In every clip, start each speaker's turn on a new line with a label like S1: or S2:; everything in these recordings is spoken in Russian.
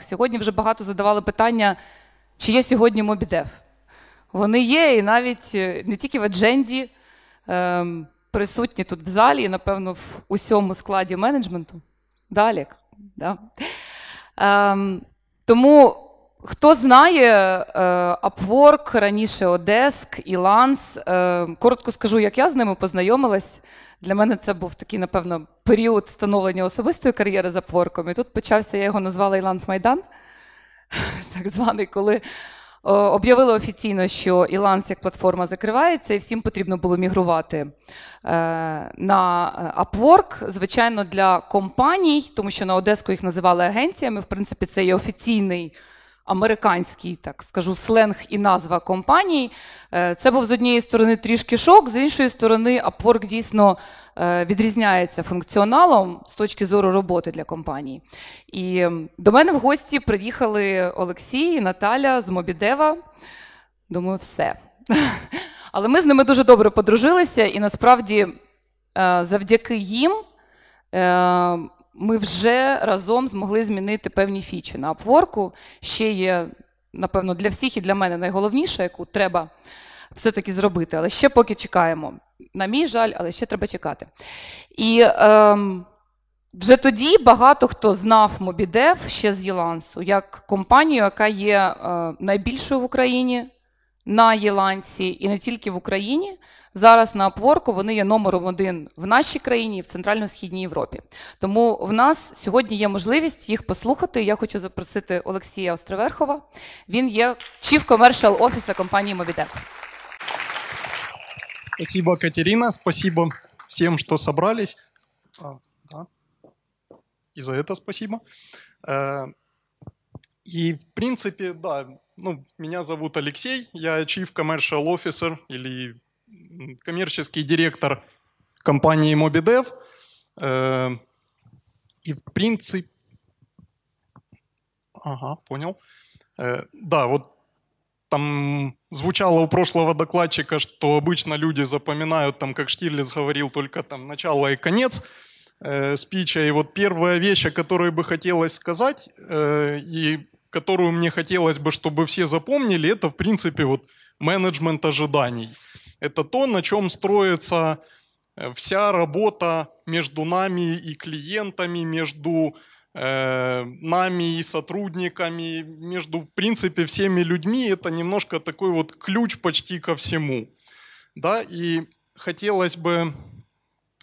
S1: Сьогодні вже багато задавали питання, чи є сьогодні Мобідев. Вони є, і навіть е, не тільки в адженді, ем, присутні тут в залі, і, напевно, в усьому складі менеджменту. Далі. Да? Ем, тому хто знає е, Upwork, раніше Odesk і Lance, е, коротко скажу, як я з ними познайомилась. Для мене це був такий, напевно, період становлення особистої кар'єри за Upwork. І тут почався, я його назвала Іланс Майдан, так званий, коли об'явили офіційно, що Іланс як платформа закривається, і всім потрібно було мігрувати е, на Upwork. Звичайно, для компаній, тому що на Одеску їх називали агенціями. В принципі, це є офіційний американський, так скажу, сленг і назва компаній. Е, це був з однієї сторони трішки шок, з іншої сторони, Upwork дійсно е, відрізняється функціоналом з точки зору роботи для компаній. І до мене в гості приїхали Олексій і Наталя з Мобідева. Думаю, все. Але ми з ними дуже добре подружилися, і насправді е, завдяки їм ми вже разом змогли змінити певні фічі на Upwork. Ще є, напевно, для всіх і для мене найголовніше, яку треба все-таки зробити. Але ще поки чекаємо. На мій жаль, але ще треба чекати. І ем, вже тоді багато хто знав Мобідев ще з Єлансу як компанію, яка є е, найбільшою в Україні на Єланці і не тільки в Україні. Зараз на Upwork вони є номером один в нашій країні і в Центрально-Східній Європі. Тому в нас сьогодні є можливість їх послухати. Я хочу запросити Олексія Островерхова. Він є Chief Commercial Officer компанії Mobidev.
S2: Спасибо, Катерина. Спасибо всем, что собрались. А, да. И за это спасибо. И, в принципе, да, ну, меня зовут Алексей, я Chief Commercial Officer или коммерческий директор компании Mobidev. Э, и в принципе... Ага, понял. Э, да, вот там звучало у прошлого докладчика, что обычно люди запоминают, там, как Штирлиц говорил, только там начало и конец э, спича. И вот первая вещь, о которой бы хотелось сказать, э, и которую мне хотелось бы, чтобы все запомнили, это, в принципе, вот менеджмент ожиданий. Это то, на чем строится э, вся работа между нами и клиентами, между э, нами и сотрудниками, между, в принципе, всеми людьми. Это немножко такой вот ключ почти ко всему. Да? И хотелось бы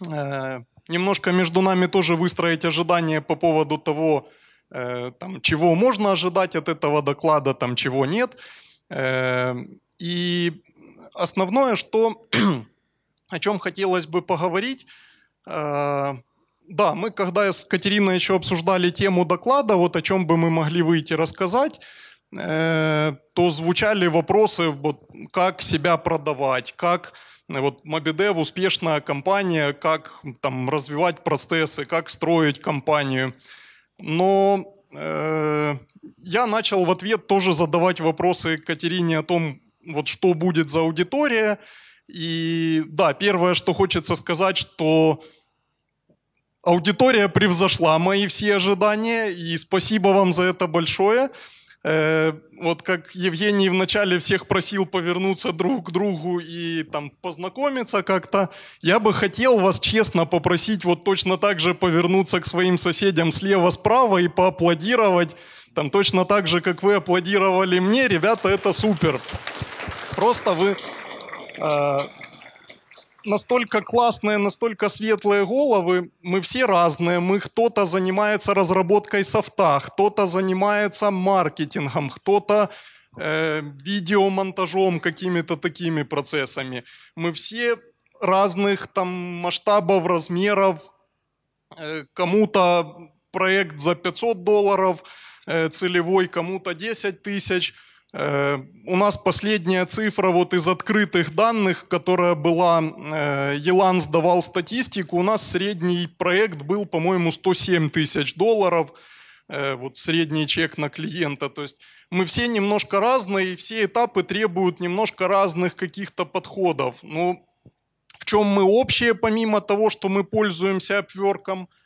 S2: э, немножко между нами тоже выстроить ожидания по поводу того, там, чего можно ожидать от этого доклада, там, чего нет. Э, и основное, что, о чем хотелось бы поговорить, э, да, мы когда с Катериной еще обсуждали тему доклада, вот о чем бы мы могли выйти рассказать, э, то звучали вопросы, вот, как себя продавать, как вот Mobidев успешная компания, как там развивать процессы, как строить компанию. Но э, я начал в ответ тоже задавать вопросы Катерине о том, вот что будет за аудитория. И да, первое, что хочется сказать, что аудитория превзошла мои все ожидания, и спасибо вам за это большое. Э, вот как Евгений вначале всех просил повернуться друг к другу и там познакомиться как-то, я бы хотел вас честно попросить вот точно так же повернуться к своим соседям слева-справа и поаплодировать, там точно так же, как вы аплодировали мне, ребята, это супер. Просто вы э, настолько классные, настолько светлые головы, мы все разные. Мы кто-то занимается разработкой софта, кто-то занимается маркетингом, кто-то э, видеомонтажом, какими-то такими процессами. Мы все разных там масштабов, размеров. Э, кому-то проект за 500 долларов э, целевой, кому-то 10 тысяч – у нас последняя цифра вот из открытых данных, которая была, э, Елан сдавал статистику, у нас средний проект был, по-моему, 107 тысяч долларов, э, вот средний чек на клиента. То есть мы все немножко разные, и все этапы требуют немножко разных каких-то подходов. Но в чем мы общие, помимо того, что мы пользуемся обверком, Э,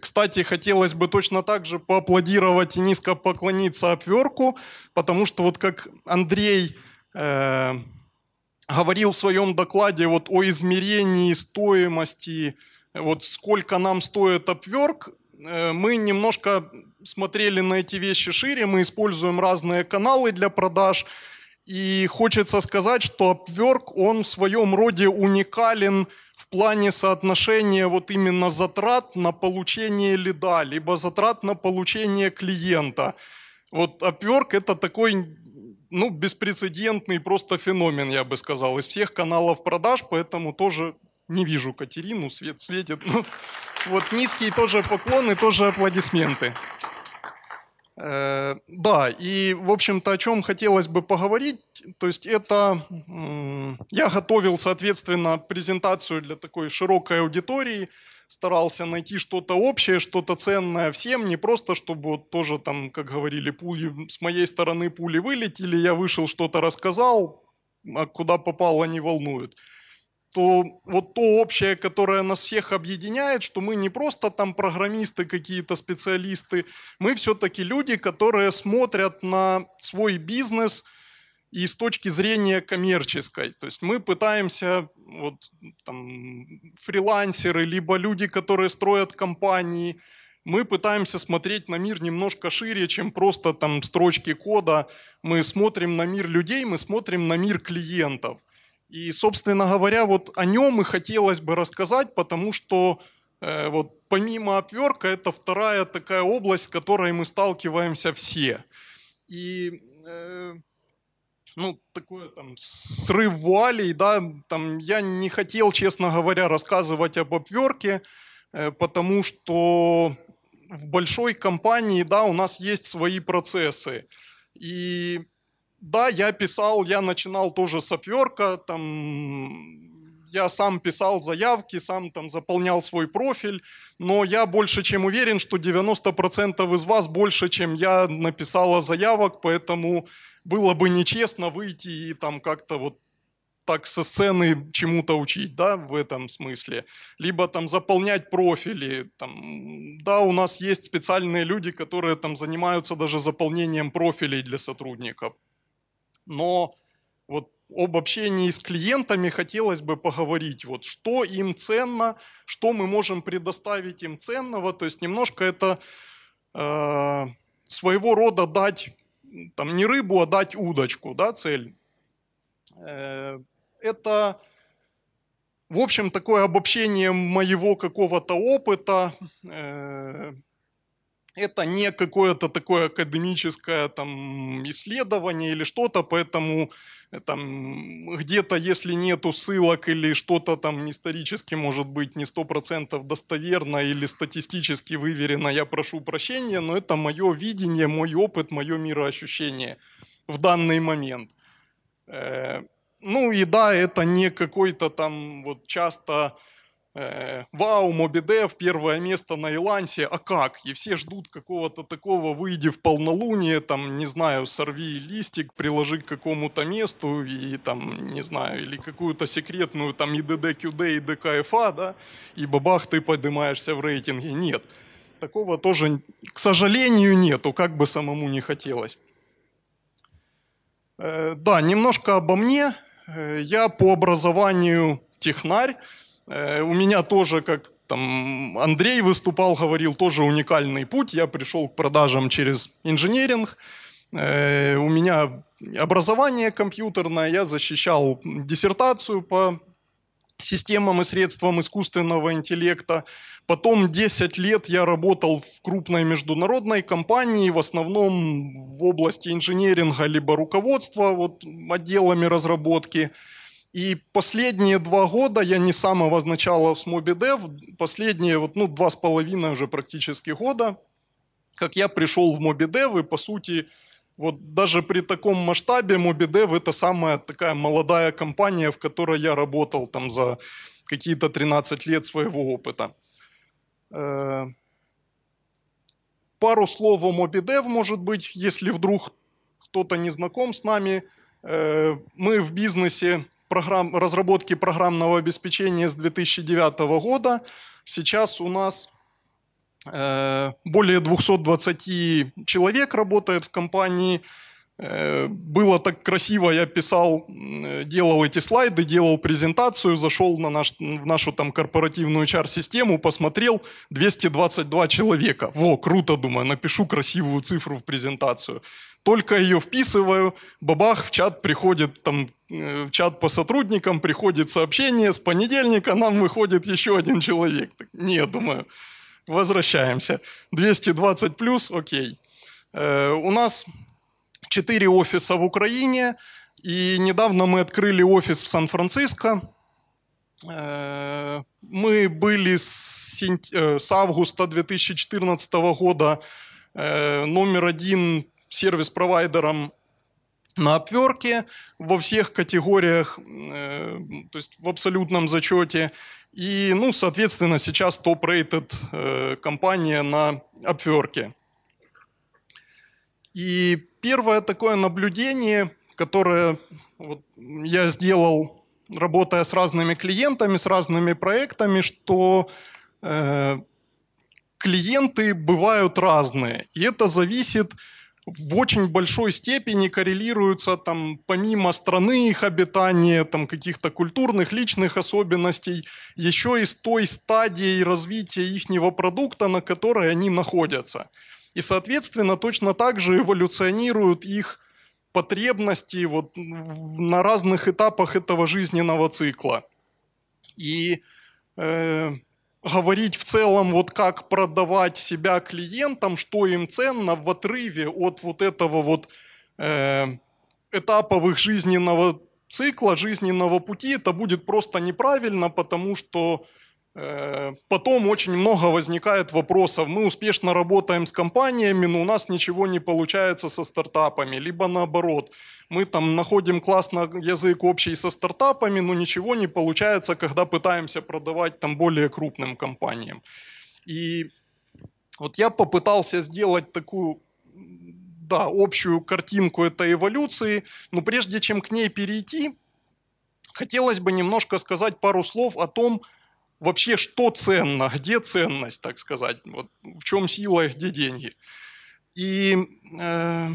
S2: кстати, хотелось бы точно так же поаплодировать и низко поклониться обверку, потому что вот как Андрей э, говорил в своем докладе вот о измерении стоимости, вот сколько нам стоит обверк, э, мы немножко смотрели на эти вещи шире, мы используем разные каналы для продаж, и хочется сказать, что Upwork, он в своем роде уникален в плане соотношения вот именно затрат на получение лида, либо затрат на получение клиента. Вот Upwork это такой ну, беспрецедентный просто феномен, я бы сказал, из всех каналов продаж, поэтому тоже не вижу Катерину, свет светит. Ну, вот низкие тоже поклоны, тоже аплодисменты. Э, да, и, в общем-то, о чем хотелось бы поговорить, то есть это, я готовил, соответственно, презентацию для такой широкой аудитории, старался найти что-то общее, что-то ценное всем, не просто, чтобы вот тоже там, как говорили, пули, с моей стороны пули вылетели, я вышел, что-то рассказал, а куда попало, не волнует то вот то общее, которое нас всех объединяет, что мы не просто там программисты какие-то, специалисты, мы все-таки люди, которые смотрят на свой бизнес и с точки зрения коммерческой. То есть мы пытаемся, вот там, фрилансеры, либо люди, которые строят компании, мы пытаемся смотреть на мир немножко шире, чем просто там строчки кода. Мы смотрим на мир людей, мы смотрим на мир клиентов. И, собственно говоря, вот о нем и хотелось бы рассказать, потому что э, вот помимо обверка это вторая такая область, с которой мы сталкиваемся все. И э, ну, такой там срыв вуалей, да, там я не хотел, честно говоря, рассказывать об обверке, э, потому что в большой компании, да, у нас есть свои процессы. И да, я писал, я начинал тоже с обверка, там, я сам писал заявки, сам там заполнял свой профиль, но я больше чем уверен, что 90% из вас больше, чем я написала заявок, поэтому было бы нечестно выйти и там как-то вот так со сцены чему-то учить, да, в этом смысле. Либо там заполнять профили. Там, да, у нас есть специальные люди, которые там занимаются даже заполнением профилей для сотрудников но вот об общении с клиентами хотелось бы поговорить. Вот что им ценно, что мы можем предоставить им ценного. То есть немножко это э, своего рода дать, там не рыбу, а дать удочку, да, цель. Э, это, в общем, такое обобщение моего какого-то опыта. Э, это не какое-то такое академическое там, исследование или что-то, поэтому э, там, где-то, если нету ссылок или что-то там исторически может быть не сто процентов достоверно или статистически выверено, я прошу прощения, но это мое видение, мой опыт, мое мироощущение в данный момент. Э, ну и да, это не какой-то там вот часто вау, Мобидев, первое место на Илансе, а как? И все ждут какого-то такого, выйди в полнолуние, там, не знаю, сорви листик, приложи к какому-то месту, и там, не знаю, или какую-то секретную там ИДД, КЮД и ДКФА, да, и бабах, ты поднимаешься в рейтинге. Нет. Такого тоже, к сожалению, нету, как бы самому не хотелось. Э, да, немножко обо мне. Э, я по образованию технарь, Э, у меня тоже, как там Андрей выступал, говорил, тоже уникальный путь. Я пришел к продажам через инженеринг. Э, у меня образование компьютерное, я защищал диссертацию по системам и средствам искусственного интеллекта. Потом 10 лет я работал в крупной международной компании, в основном в области инженеринга либо руководства вот, отделами разработки. И последние два года я не с самого начала с MobiDev, последние вот, ну, два с половиной уже практически года, как я пришел в MobiDev, и по сути, вот даже при таком масштабе MobiDev это самая такая молодая компания, в которой я работал там за какие-то 13 лет своего опыта. Э, пару слов о MobiDev, может быть, если вдруг кто-то не знаком с нами. Э, мы в бизнесе программ, разработки программного обеспечения с 2009 года. Сейчас у нас Э, более 220 человек работает в компании. Э, было так красиво, я писал, делал эти слайды, делал презентацию, зашел на наш, в нашу там корпоративную HR-систему, посмотрел, 222 человека. Во, круто, думаю, напишу красивую цифру в презентацию. Только ее вписываю, бабах, в чат приходит, там, э, в чат по сотрудникам приходит сообщение, с понедельника нам выходит еще один человек. Не, думаю, возвращаемся. 220 плюс, окей. Э, у нас 4 офиса в Украине, и недавно мы открыли офис в Сан-Франциско. Э, мы были с, э, с августа 2014 года э, номер один сервис-провайдером на обверке во всех категориях, э, то есть в абсолютном зачете. И, ну, соответственно, сейчас топ-рейтед э, компания на обверке. И первое такое наблюдение, которое вот я сделал, работая с разными клиентами, с разными проектами, что э, клиенты бывают разные. И это зависит в очень большой степени коррелируются там помимо страны их обитания, там каких-то культурных, личных особенностей, еще и с той стадией развития ихнего продукта, на которой они находятся. И, соответственно, точно так же эволюционируют их потребности вот на разных этапах этого жизненного цикла. И э, говорить в целом, вот как продавать себя клиентам, что им ценно в отрыве от вот этого вот э, этаповых жизненного цикла, жизненного пути, это будет просто неправильно, потому что потом очень много возникает вопросов. Мы успешно работаем с компаниями, но у нас ничего не получается со стартапами. Либо наоборот, мы там находим классно язык общий со стартапами, но ничего не получается, когда пытаемся продавать там более крупным компаниям. И вот я попытался сделать такую да, общую картинку этой эволюции, но прежде чем к ней перейти, хотелось бы немножко сказать пару слов о том, вообще что ценно, где ценность, так сказать, вот, в чем сила, где деньги. И э,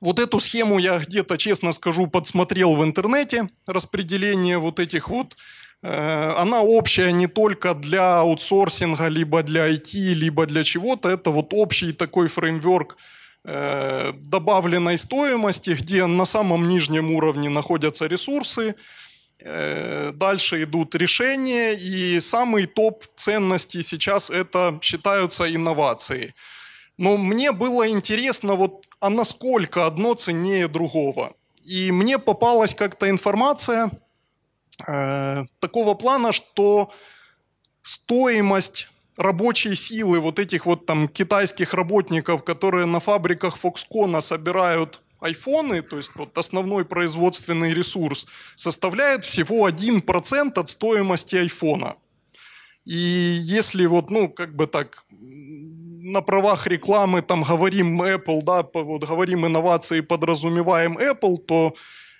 S2: вот эту схему я где-то, честно скажу, подсмотрел в интернете, распределение вот этих вот. Э, она общая не только для аутсорсинга, либо для IT, либо для чего-то. Это вот общий такой фреймворк э, добавленной стоимости, где на самом нижнем уровне находятся ресурсы, дальше идут решения, и самый топ ценностей сейчас это считаются инновации. Но мне было интересно, вот, а насколько одно ценнее другого. И мне попалась как-то информация э, такого плана, что стоимость рабочей силы вот этих вот там китайских работников, которые на фабриках Foxconn собирают айфоны, то есть вот основной производственный ресурс, составляет всего 1% от стоимости айфона. И если вот, ну, как бы так, на правах рекламы там говорим Apple, да, вот говорим инновации, подразумеваем Apple, то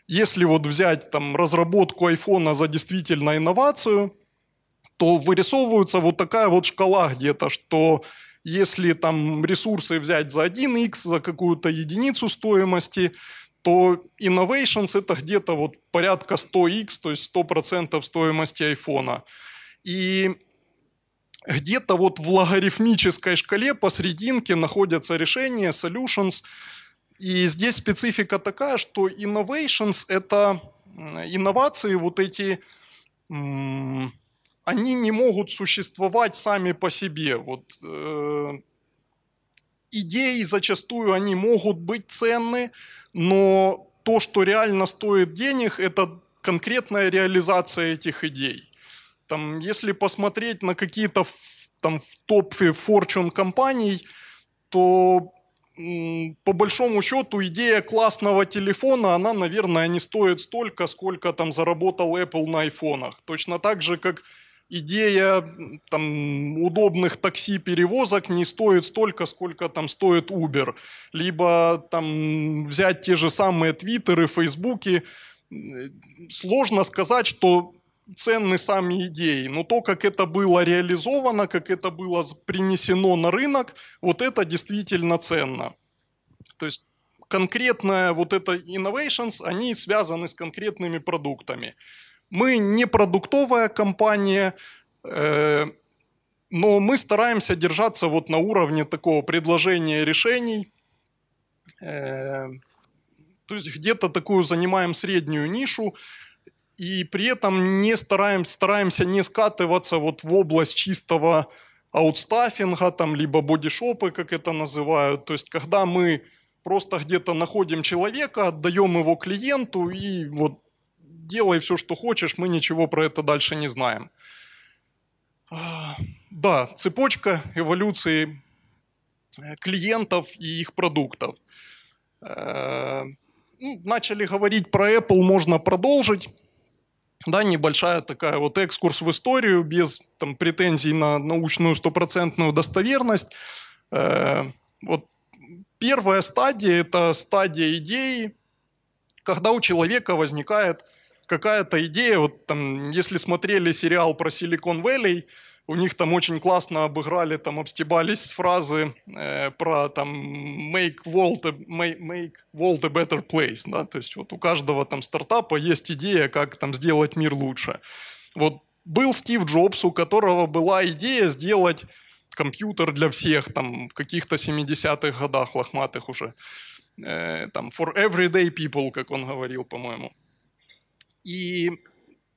S2: если вот взять там разработку айфона за действительно инновацию, то вырисовывается вот такая вот шкала где-то, что если там ресурсы взять за 1x, за какую-то единицу стоимости, то innovations это где-то вот порядка 100x, то есть 100% стоимости айфона. И где-то вот в логарифмической шкале посерединке находятся решения, solutions. И здесь специфика такая, что innovations – это инновации, вот эти они не могут существовать сами по себе. Вот, э, идеи зачастую они могут быть ценны, но то, что реально стоит денег, это конкретная реализация этих идей. Там, если посмотреть на какие-то там, в топе Fortune компаний, то по большому счету идея классного телефона, она, наверное, не стоит столько, сколько там заработал Apple на айфонах. Точно так же, как идея там, удобных такси-перевозок не стоит столько, сколько там стоит Uber. Либо там взять те же самые Твиттеры, Фейсбуки. Сложно сказать, что ценны сами идеи, но то, как это было реализовано, как это было принесено на рынок, вот это действительно ценно. То есть конкретная вот это innovations, они связаны с конкретными продуктами. Мы не продуктовая компания, э, но мы стараемся держаться вот на уровне такого предложения решений. Э, то есть где-то такую занимаем среднюю нишу, и при этом не стараемся, стараемся не скатываться вот в область чистого аутстаффинга, там, либо бодишопы, как это называют. То есть когда мы просто где-то находим человека, отдаем его клиенту и вот делай все, что хочешь, мы ничего про это дальше не знаем. А, да, цепочка эволюции э, клиентов и их продуктов. Э, ну, начали говорить про Apple, можно продолжить. Да, небольшая такая вот экскурс в историю, без там, претензий на научную стопроцентную достоверность. Э, вот первая стадия – это стадия идеи, когда у человека возникает какая-то идея. Вот там, если смотрели сериал про Silicon Valley – у них там очень классно обыграли, там обстебались фразы э, про там make world, a, make world a better place, да, то есть вот у каждого там стартапа есть идея, как там сделать мир лучше. Вот был Стив Джобс, у которого была идея сделать компьютер для всех, там в каких-то 70-х годах лохматых уже, э, там for everyday people, как он говорил, по-моему. И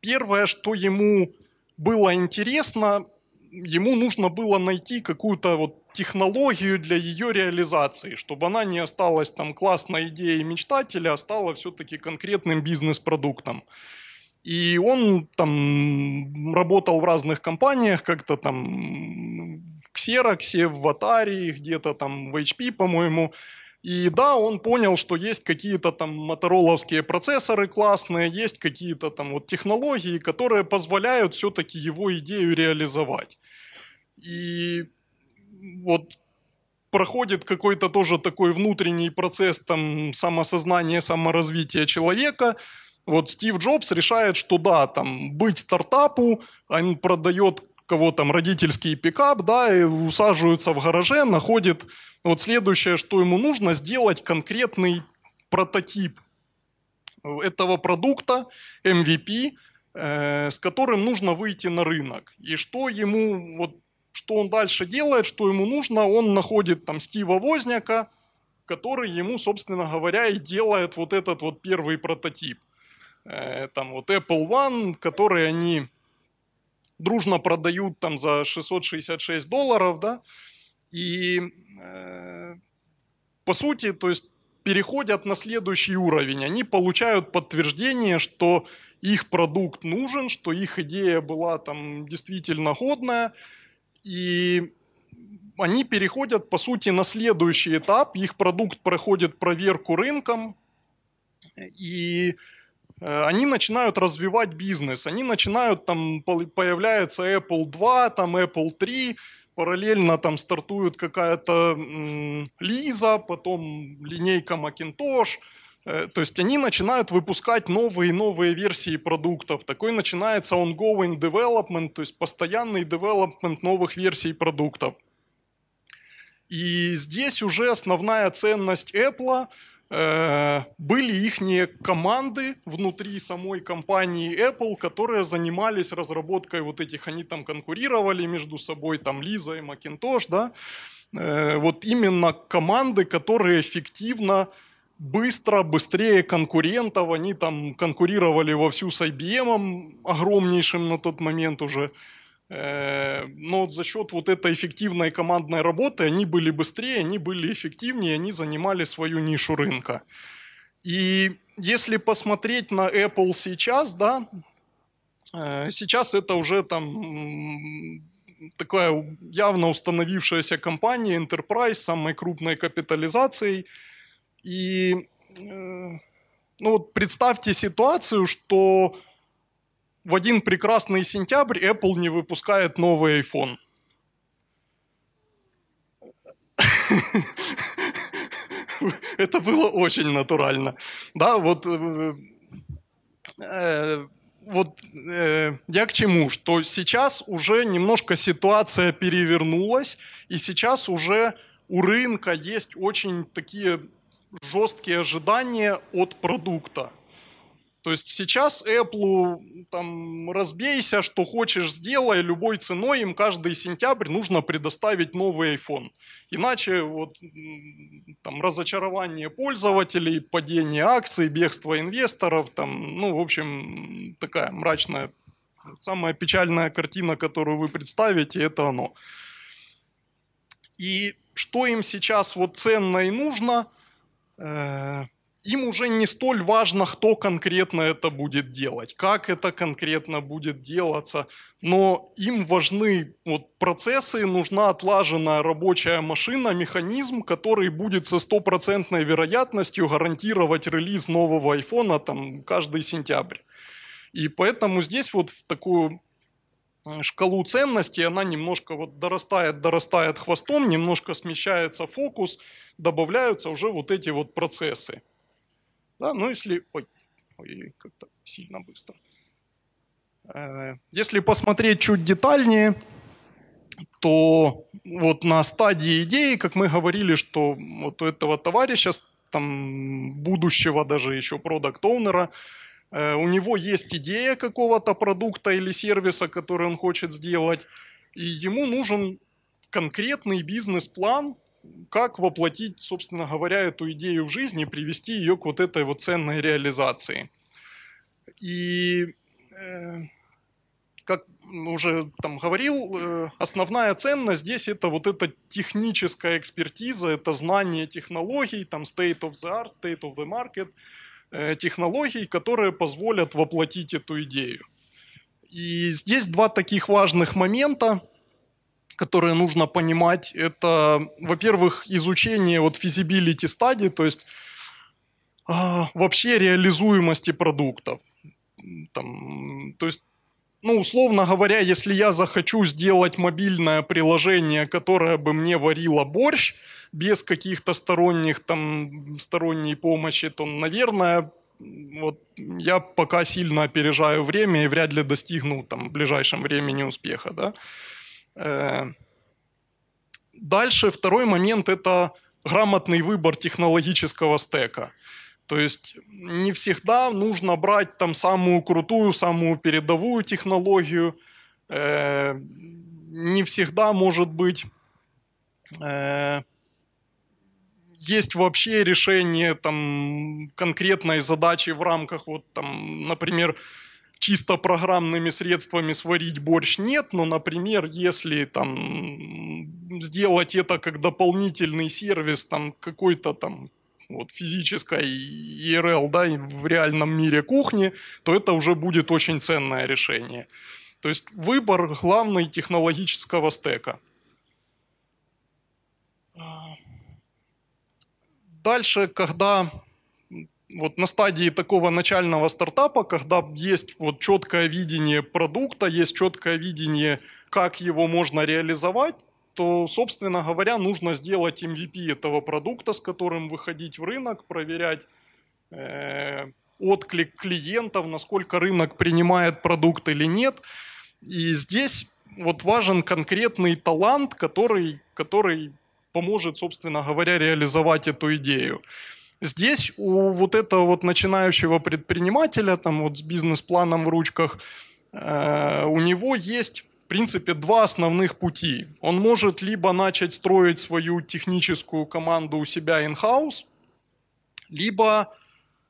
S2: первое, что ему было интересно, ему нужно было найти какую-то вот технологию для ее реализации, чтобы она не осталась там классной идеей мечтателя, а стала все-таки конкретным бизнес-продуктом. И он там работал в разных компаниях, как-то там в Xerox, в Atari, где-то там в HP, по-моему. И да, он понял, что есть какие-то там мотороловские процессоры классные, есть какие-то там вот технологии, которые позволяют все-таки его идею реализовать. И вот проходит какой-то тоже такой внутренний процесс там самосознания, саморазвития человека. Вот Стив Джобс решает, что да, там быть стартапу, он продает кого там родительский пикап, да, и усаживаются в гараже, находит вот следующее, что ему нужно, сделать конкретный прототип этого продукта, MVP, э, с которым нужно выйти на рынок. И что ему, вот, что он дальше делает, что ему нужно, он находит там Стива Возняка, который ему, собственно говоря, и делает вот этот вот первый прототип. Э, там вот Apple One, который они дружно продают там за 666 долларов, да, и э, по сути, то есть переходят на следующий уровень. Они получают подтверждение, что их продукт нужен, что их идея была там действительно годная, и они переходят, по сути, на следующий этап. Их продукт проходит проверку рынком, и Э, они начинают развивать бизнес, они начинают, там появляется Apple 2, там Apple 3, параллельно там стартует какая-то Лиза, потом линейка Macintosh, э, то есть они начинают выпускать новые и новые версии продуктов. Такой начинается ongoing development, то есть постоянный development новых версий продуктов. И здесь уже основная ценность Apple – Э, были их команды внутри самой компании Apple, которые занимались разработкой вот этих, они там конкурировали между собой, там Лиза и Macintosh, да, э, вот именно команды, которые эффективно быстро, быстрее конкурентов, они там конкурировали вовсю с IBM, огромнейшим на тот момент уже, Э, но за счет вот этой эффективной командной работы они были быстрее, они были эффективнее, они занимали свою нишу рынка. И если посмотреть на Apple сейчас, да, э, сейчас это уже там такая явно установившаяся компания, Enterprise, самой крупной капитализацией. И э, ну вот представьте ситуацию, что в один прекрасный сентябрь Apple не выпускает новый iPhone. Это было очень натурально. Да, вот э, э, вот э, я к чему? Что сейчас уже немножко ситуация перевернулась, и сейчас уже у рынка есть очень такие жесткие ожидания от продукта. То есть сейчас Apple там разбейся, что хочешь сделай, любой ценой им каждый сентябрь нужно предоставить новый iPhone. Иначе вот там разочарование пользователей, падение акций, бегство инвесторов, там, ну, в общем, такая мрачная, самая печальная картина, которую вы представите, это оно. И что им сейчас вот ценно и нужно э, – им уже не столь важно, кто конкретно это будет делать, как это конкретно будет делаться, но им важны вот, процессы, нужна отлаженная рабочая машина, механизм, который будет со стопроцентной вероятностью гарантировать релиз нового айфона там, каждый сентябрь. И поэтому здесь вот в такую шкалу ценностей она немножко вот дорастает, дорастает хвостом, немножко смещается фокус, добавляются уже вот эти вот процессы. Да? Но если... Ой, ой как-то сильно быстро. Э, если посмотреть чуть детальнее, то вот на стадии идеи, как мы говорили, что вот у этого товарища, там, будущего даже еще продукт-оунера, э, у него есть идея какого-то продукта или сервиса, который он хочет сделать, и ему нужен конкретный бизнес-план, как воплотить, собственно говоря, эту идею в жизнь и привести ее к вот этой вот ценной реализации. И э, как уже там говорил, э, основная ценность здесь это вот эта техническая экспертиза, это знание технологий, там state of the art, state of the market, э, технологий, которые позволят воплотить эту идею. И здесь два таких важных момента – которые нужно понимать, это, во-первых, изучение вот feasibility стадии, то есть э, вообще реализуемости продуктов. Там, то есть, ну, условно говоря, если я захочу сделать мобильное приложение, которое бы мне варило борщ без каких-то сторонних, там, сторонней помощи, то, наверное, вот я пока сильно опережаю время и вряд ли достигну там в ближайшем времени успеха, да. Э, дальше второй момент – это грамотный выбор технологического стека. То есть не всегда нужно брать там самую крутую, самую передовую технологию. Э, не всегда может быть э, есть вообще решение там конкретной задачи в рамках вот там, например, чисто программными средствами сварить борщ нет, но, например, если там сделать это как дополнительный сервис там какой-то там вот физической IRL, да, в реальном мире кухни, то это уже будет очень ценное решение. То есть выбор главный технологического стека. Дальше, когда вот на стадии такого начального стартапа, когда есть вот четкое видение продукта, есть четкое видение, как его можно реализовать, то, собственно говоря, нужно сделать MVP этого продукта, с которым выходить в рынок, проверять э, отклик клиентов, насколько рынок принимает продукт или нет. И здесь вот важен конкретный талант, который, который поможет, собственно говоря, реализовать эту идею. Здесь у вот этого вот начинающего предпринимателя, там вот с бизнес-планом в ручках, э, у него есть в принципе, два основных пути. Он может либо начать строить свою техническую команду у себя in-house, либо,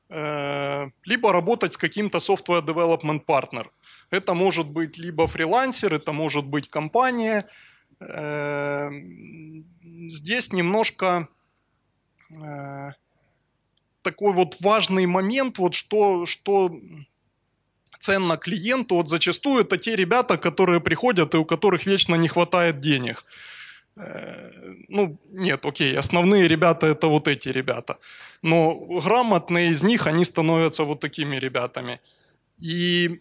S2: э, либо работать с каким-то software development partner. Это может быть либо фрилансер, это может быть компания. Э, здесь немножко э, такой вот важный момент, вот что, что ценно клиенту, вот зачастую это те ребята, которые приходят и у которых вечно не хватает денег. Э, ну, нет, окей, основные ребята это вот эти ребята. Но грамотные из них, они становятся вот такими ребятами. И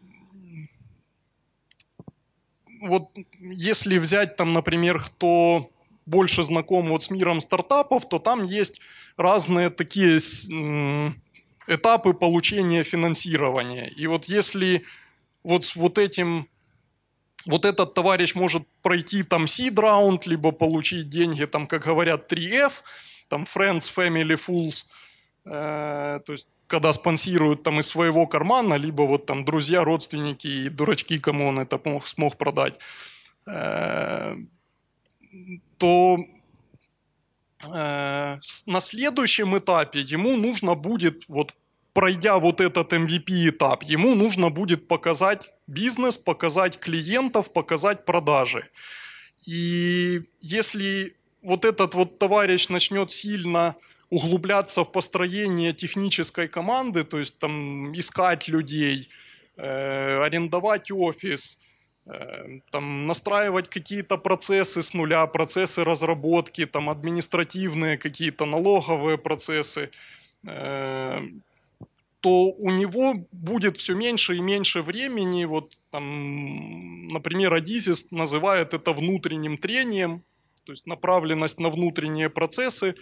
S2: вот если взять там, например, кто больше знаком вот с миром стартапов, то там есть разные такие этапы получения финансирования. И вот если вот с вот этим вот этот товарищ может пройти там seed раунд, либо получить деньги, там, как говорят, 3F, там Friends, Family, Fools, э, то есть когда спонсируют там из своего кармана, либо вот там друзья, родственники и дурачки, кому он это мог, смог продать, э, то на следующем этапе ему нужно будет вот пройдя вот этот MVP этап, ему нужно будет показать бизнес, показать клиентов, показать продажи. И если вот этот вот товарищ начнет сильно углубляться в построение технической команды, то есть там искать людей, э, арендовать офис, э, там, настраивать какие-то процессы с нуля, процессы разработки, там, административные какие-то налоговые процессы, э, то у него будет все меньше и меньше времени. Вот, там, например, Адизис называет это внутренним трением, то есть направленность на внутренние процессы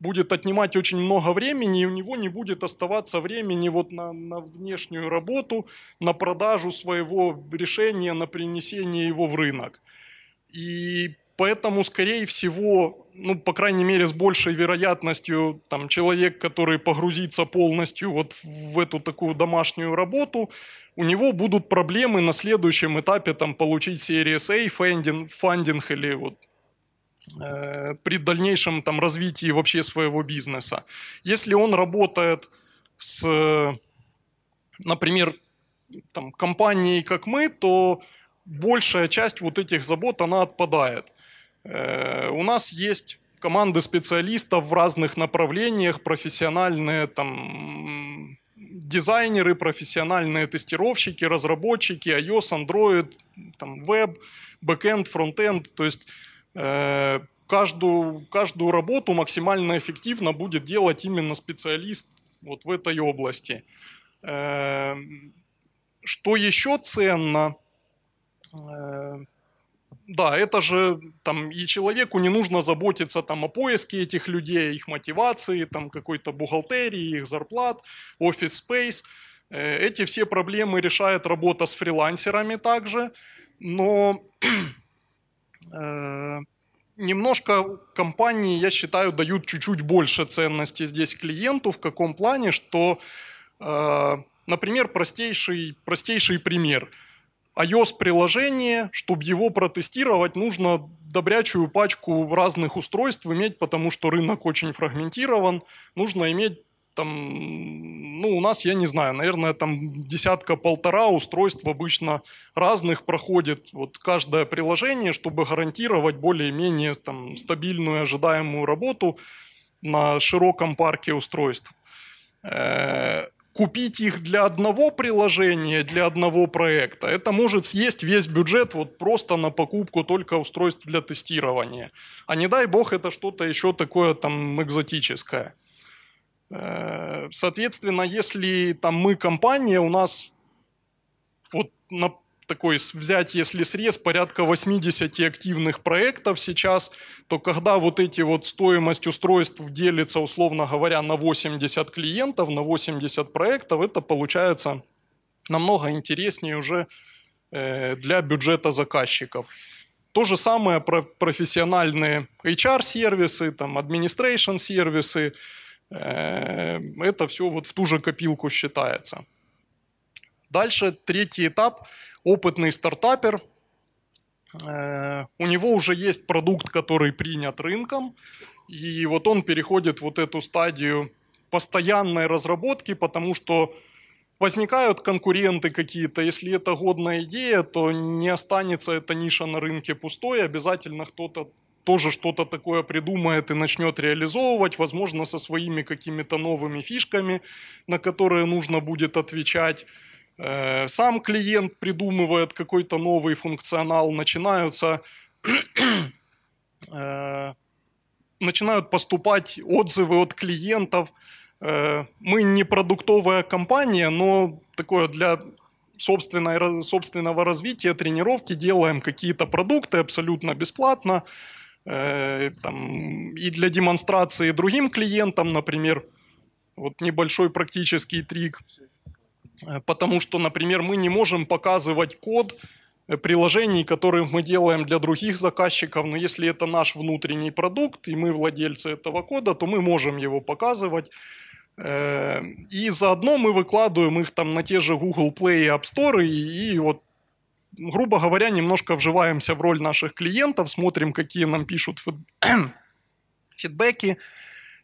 S2: будет отнимать очень много времени, и у него не будет оставаться времени вот на, на внешнюю работу, на продажу своего решения, на принесение его в рынок. И Поэтому, скорее всего, ну, по крайней мере, с большей вероятностью, там, человек, который погрузится полностью вот в эту такую домашнюю работу, у него будут проблемы на следующем этапе там, получить Series A, фандинг, или вот, при дальнейшем там, развитии вообще своего бизнеса. Если он работает с, например, там, компанией, как мы, то большая часть вот этих забот, она отпадает. Э, у нас есть команды специалистов в разных направлениях, профессиональные там дизайнеры, профессиональные тестировщики, разработчики, iOS, Android, там, веб, бэкенд, фронтенд. То есть э, каждую, каждую работу максимально эффективно будет делать именно специалист вот в этой области. Э, что еще ценно? Э, да, это же там и человеку не нужно заботиться там о поиске этих людей, их мотивации, там какой-то бухгалтерии, их зарплат, office space. Э, эти все проблемы решает работа с фрилансерами также, но э, немножко компании, я считаю, дают чуть-чуть больше ценности здесь клиенту. В каком плане, что, э, например, простейший, простейший пример – iOS-приложение, чтобы его протестировать, нужно добрячую пачку разных устройств иметь, потому что рынок очень фрагментирован. Нужно иметь там, ну, у нас, я не знаю, наверное, там десятка-полтора устройств обычно разных проходит вот каждое приложение, чтобы гарантировать более-менее там стабильную ожидаемую работу на широком парке устройств. Э, купить их для одного приложения, для одного проекта, это может съесть весь бюджет вот просто на покупку только устройств для тестирования. А не дай бог это что-то еще такое там экзотическое. Э, соответственно, если там мы компания, у нас вот на такой взять, если срез порядка 80 активных проектов сейчас, то когда вот эти вот стоимость устройств делится, условно говоря, на 80 клиентов, на 80 проектов, это получается намного интереснее уже э, для бюджета заказчиков. То же самое про профессиональные HR-сервисы, там, administration-сервисы, э, это все вот в ту же копилку считается. Дальше третий этап – опытный стартапер, э, у него уже есть продукт, который принят рынком, и вот он переходит вот эту стадию постоянной разработки, потому что возникают конкуренты какие-то. Если это годная идея, то не останется эта ниша на рынке пустой, обязательно кто-то тоже что-то такое придумает и начнет реализовывать, возможно, со своими какими-то новыми фишками, на которые нужно будет отвечать. Э, сам клиент придумывает какой-то новый функционал, начинаются, э, начинают поступать отзывы от клиентов. Э, мы не продуктовая компания, но такое для собственной, собственного развития, тренировки делаем какие-то продукты абсолютно бесплатно. Там, и для демонстрации другим клиентам, например, вот небольшой практический трик – Э, потому что, например, мы не можем показывать код э, приложений, которые мы делаем для других заказчиков, но если это наш внутренний продукт, и мы владельцы этого кода, то мы можем его показывать. Э, и заодно мы выкладываем их там на те же Google Play и App Store, и, и вот грубо говоря, немножко вживаемся в роль наших клиентов, смотрим, какие нам пишут фидбэки,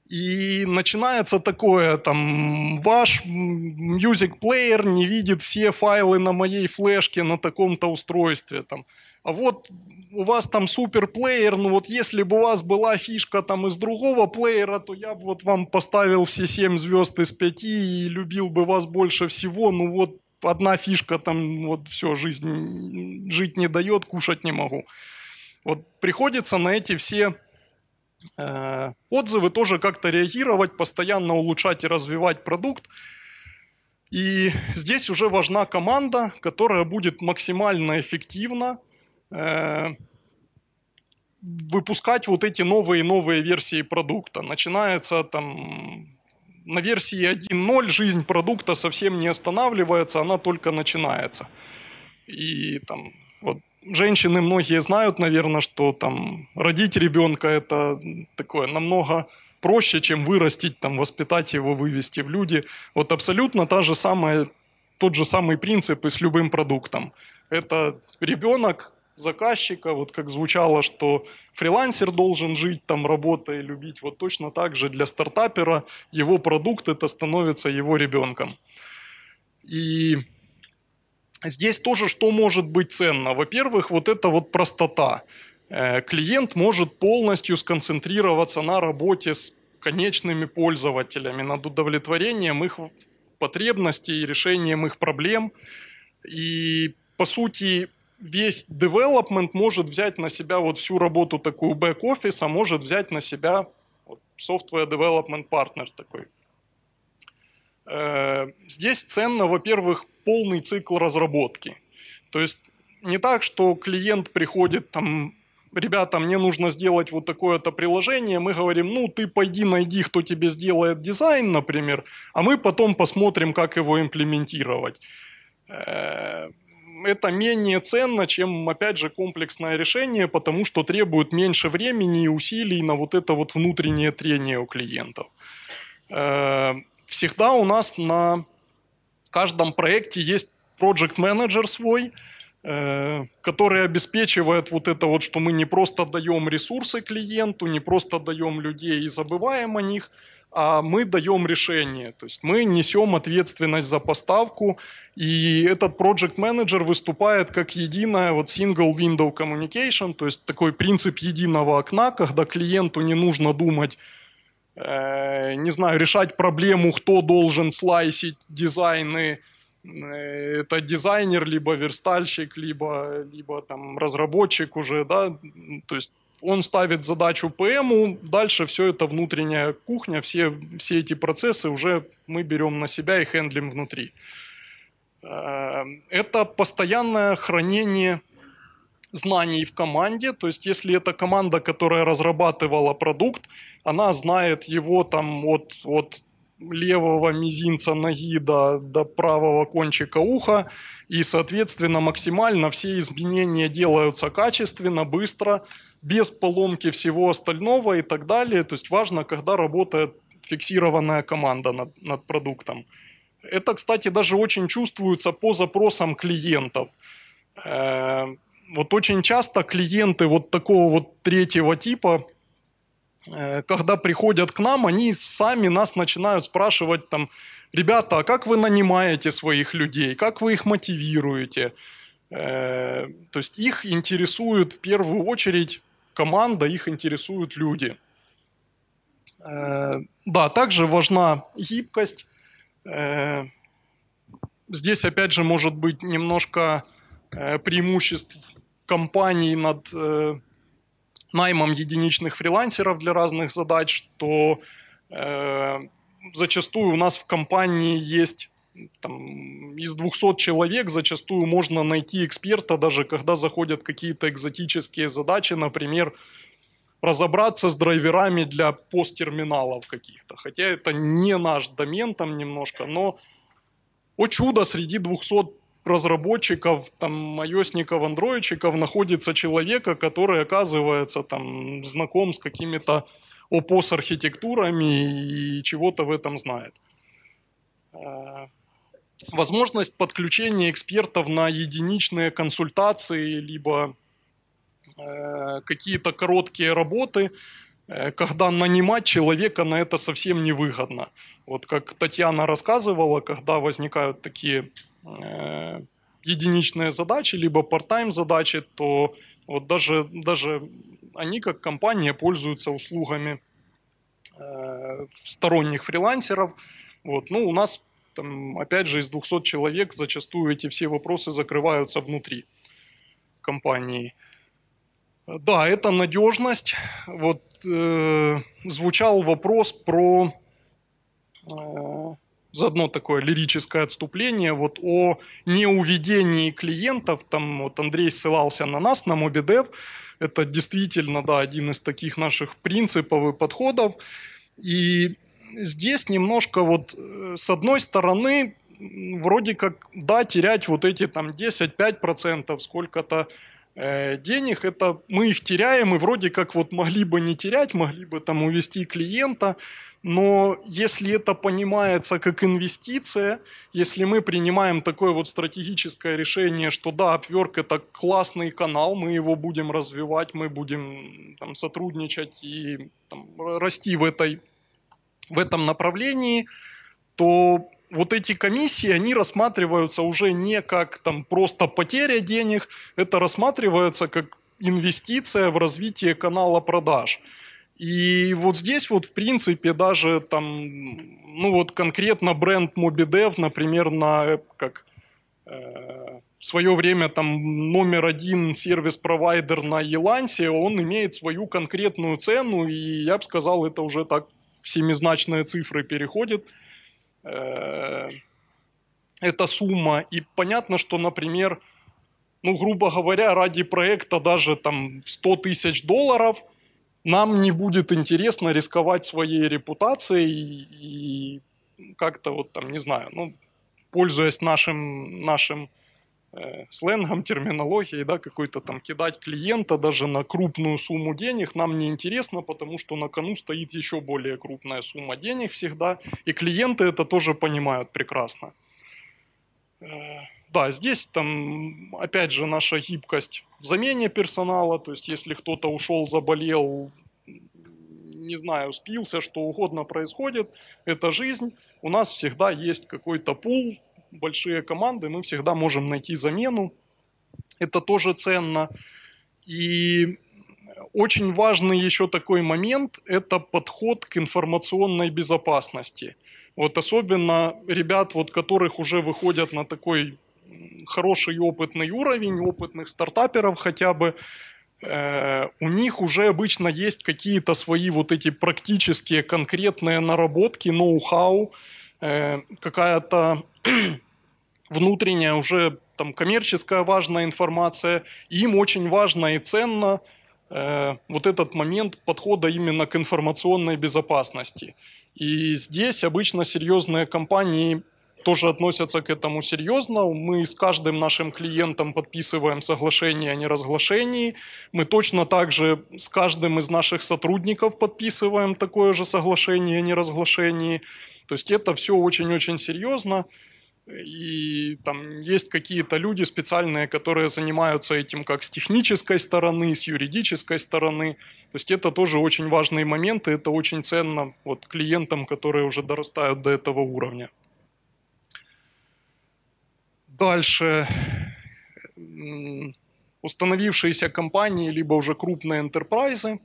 S2: и начинается такое, там, ваш music player не видит все файлы на моей флешке на таком-то устройстве, там. А вот у вас там суперплеер, ну вот если бы у вас была фишка там из другого плеера, то я бы вот вам поставил все 7 звезд из 5 и любил бы вас больше всего, ну вот одна фишка там, вот все, жизнь жить не дает, кушать не могу. Вот приходится на эти все э, отзывы тоже как-то реагировать, постоянно улучшать и развивать продукт. И здесь уже важна команда, которая будет максимально эффективно э, выпускать вот эти новые и новые версии продукта. Начинается там на версии 1.0 жизнь продукта совсем не останавливается, она только начинается. И там вот женщины многие знают, наверное, что там родить ребенка это такое намного проще, чем вырастить, там, воспитать его, вывести в люди. Вот абсолютно та же самая, тот же самый принцип и с любым продуктом. Это ребенок, заказчика, вот как звучало, что фрилансер должен жить там, работая любить, вот точно так же для стартапера его продукт это становится его ребенком. И здесь тоже что может быть ценно? Во-первых, вот это вот простота. Э, клиент может полностью сконцентрироваться на работе с конечными пользователями, над удовлетворением их потребностей и решением их проблем. И, по сути, весь development может взять на себя вот всю работу такую бэк-офиса, может взять на себя вот, software development partner такой. Э, здесь ценно, во-первых, полный цикл разработки. То есть не так, что клиент приходит там, ребята, мне нужно сделать вот такое-то приложение, мы говорим, ну ты пойди найди, кто тебе сделает дизайн, например, а мы потом посмотрим, как его имплементировать э, это менее ценно, чем, опять же, комплексное решение, потому что требует меньше времени и усилий на вот это вот внутреннее трение у клиентов. Э, всегда у нас на каждом проекте есть project менеджер свой, который обеспечивает вот это вот, что мы не просто даем ресурсы клиенту, не просто даем людей и забываем о них, а мы даем решение. То есть мы несем ответственность за поставку, и этот project manager выступает как единая вот single window communication, то есть такой принцип единого окна, когда клиенту не нужно думать, э, не знаю, решать проблему, кто должен слайсить дизайны, э, это дизайнер, либо верстальщик, либо, либо там разработчик уже, да, то есть он ставит задачу ПМу, дальше все это внутренняя кухня, все, все эти процессы уже мы берем на себя и хендлим внутри. Э, это постоянное хранение знаний в команде, то есть если это команда, которая разрабатывала продукт, она знает его там от, от левого мизинца ноги до, до правого кончика уха, и, соответственно, максимально все изменения делаются качественно, быстро, без поломки всего остального и так далее. То есть важно, когда работает фиксированная команда над, над продуктом. Это, кстати, даже очень чувствуется по запросам клиентов. Э, вот очень часто клиенты вот такого вот третьего типа, когда приходят к нам, они сами нас начинают спрашивать там, ребята, а как вы нанимаете своих людей, как вы их мотивируете? Э, то есть их интересует в первую очередь команда, их интересуют люди. Э, да, также важна гибкость. Э, здесь, опять же, может быть немножко э, преимуществ компаний над наймом единичных фрилансеров для разных задач, что зачастую у нас в компании есть там, из 200 человек зачастую можно найти эксперта, даже когда заходят какие-то экзотические задачи, например, разобраться с драйверами для посттерминалов каких-то. Хотя это не наш домен там немножко, но о чудо, среди 200 разработчиков, там, ios андроидчиков находится человека, который, оказывается, там, знаком с какими-то опос-архитектурами и чего-то в этом знает. Э, возможность подключения экспертов на единичные консультации, либо э, какие-то короткие работы, э, когда нанимать человека на это совсем невыгодно. Вот как Татьяна рассказывала, когда возникают такие единичные задачи, либо part-time задачи, то вот даже, даже они как компания пользуются услугами э, сторонних фрилансеров. Вот. Ну, у нас, там, опять же, из 200 человек зачастую эти все вопросы закрываются внутри компании. Да, это надежность. Вот э, звучал вопрос про э, заодно такое лирическое отступление, вот о неуведении клиентов, там вот Андрей ссылался на нас, на MobiDev, это действительно, да, один из таких наших принципов и подходов, и здесь немножко вот э, с одной стороны вроде как, да, терять вот эти там 10-5%, сколько-то э, денег, это мы их теряем и вроде как вот могли бы не терять, могли бы там увести клиента, но если это понимается как инвестиция, если мы принимаем такое вот стратегическое решение, что да, Upwork это классный канал, мы его будем развивать, мы будем там, сотрудничать и там, расти в, этой, в этом направлении, то вот эти комиссии, они рассматриваются уже не как там просто потеря денег, это рассматривается как инвестиция в развитие канала продаж. И вот здесь вот, в принципе, даже там, ну вот конкретно бренд MobiDev, например, на как э, в свое время там номер один сервис-провайдер на Елансе, он имеет свою конкретную цену, и я бы сказал, это уже так в семизначные цифры переходит. Эта сумма. И понятно, что, например, ну, грубо говоря, ради проекта даже там 100 тысяч долларов – нам не будет интересно рисковать своей репутацией и как-то вот там, не знаю, ну, пользуясь нашим, нашим э, сленгом, терминологией, да, какой-то там кидать клиента даже на крупную сумму денег нам не интересно, потому что на кону стоит еще более крупная сумма денег всегда, и клиенты это тоже понимают прекрасно. Э, да, здесь там, опять же, наша гибкость в замене персонала, то есть если кто-то ушел, заболел, не знаю, спился, что угодно происходит, это жизнь, у нас всегда есть какой-то пул, большие команды, мы всегда можем найти замену, это тоже ценно. И очень важный еще такой момент – это подход к информационной безопасности. Вот особенно ребят, вот, которых уже выходят на такой хороший опытный уровень, опытных стартаперов хотя бы, э, у них уже обычно есть какие-то свои вот эти практические конкретные наработки, ноу-хау, э, какая-то внутренняя уже там коммерческая важная информация. Им очень важно и ценно э, вот этот момент подхода именно к информационной безопасности. И здесь обычно серьезные компании тоже относятся к этому серьезно. Мы с каждым нашим клиентом подписываем соглашение о неразглашении. Мы точно так же с каждым из наших сотрудников подписываем такое же соглашение о неразглашении. То есть это все очень-очень серьезно. И там есть какие-то люди специальные, которые занимаются этим как с технической стороны, с юридической стороны. То есть это тоже очень важные моменты, это очень ценно вот, клиентам, которые уже дорастают до этого уровня. Дальше установившиеся компании, либо уже крупные энтерпрайзы,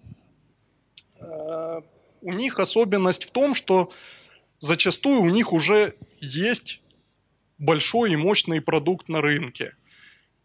S2: у них особенность в том, что зачастую у них уже есть большой и мощный продукт на рынке.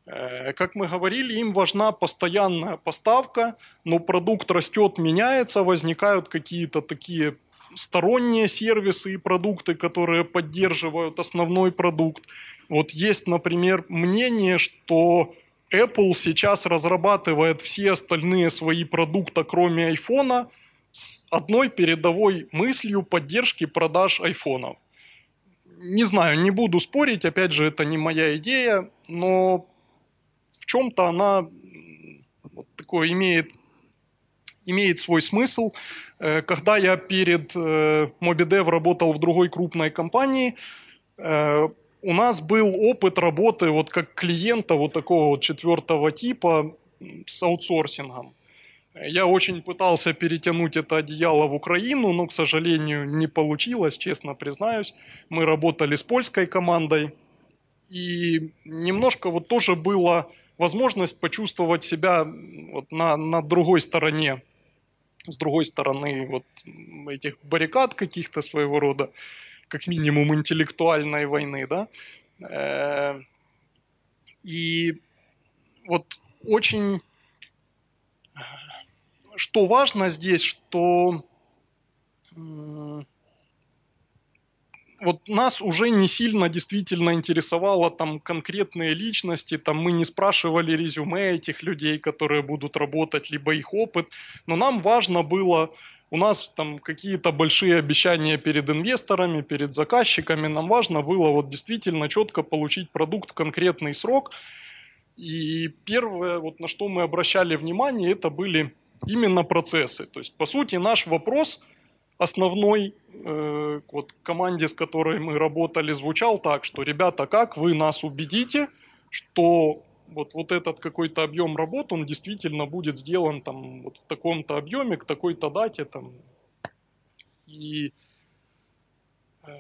S2: Э, как мы говорили, им важна постоянная поставка, но продукт растет, меняется, возникают какие-то такие сторонние сервисы и продукты, которые поддерживают основной продукт. Вот есть, например, мнение, что Apple сейчас разрабатывает все остальные свои продукты, кроме iPhone, с одной передовой мыслью поддержки продаж айфонов. Не знаю, не буду спорить, опять же, это не моя идея, но в чем-то она вот такое имеет, имеет свой смысл. Э, когда я перед MobiDev работал в другой крупной компании, у нас был опыт работы вот как клиента вот такого вот четвертого типа с аутсорсингом. Я очень пытался перетянуть это одеяло в Украину, но, к сожалению, не получилось, честно признаюсь. Мы работали с польской командой, и немножко вот тоже была возможность почувствовать себя вот на, на другой стороне, с другой стороны вот этих баррикад каких-то своего рода, как минимум интеллектуальной войны, да. Э, и вот очень что важно здесь, что вот нас уже не сильно действительно интересовало там конкретные личности, там мы не спрашивали резюме этих людей, которые будут работать, либо их опыт, но нам важно было, у нас там какие-то большие обещания перед инвесторами, перед заказчиками, нам важно было вот действительно четко получить продукт в конкретный срок, и первое, вот на что мы обращали внимание, это были именно процессы. То есть, по сути, наш вопрос основной э, вот команде, с которой мы работали, звучал так, что, ребята, как вы нас убедите, что вот, вот этот какой-то объем работ, он действительно будет сделан там вот в таком-то объеме, к такой-то дате там. И э,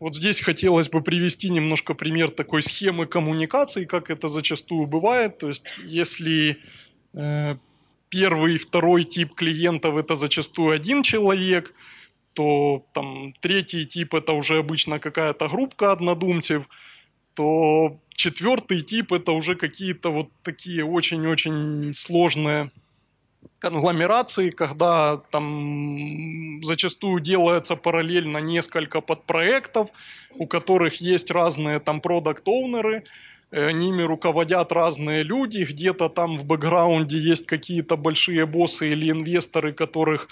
S2: вот здесь хотелось бы привести немножко пример такой схемы коммуникации, как это зачастую бывает. То есть, если э, первый и второй тип клиентов это зачастую один человек, то там третий тип это уже обычно какая-то группа однодумцев, то четвертый тип это уже какие-то вот такие очень-очень сложные конгломерации, когда там зачастую делается параллельно несколько подпроектов, у которых есть разные там продукт-оунеры, ними руководят разные люди, где-то там в бэкграунде есть какие-то большие боссы или инвесторы, которых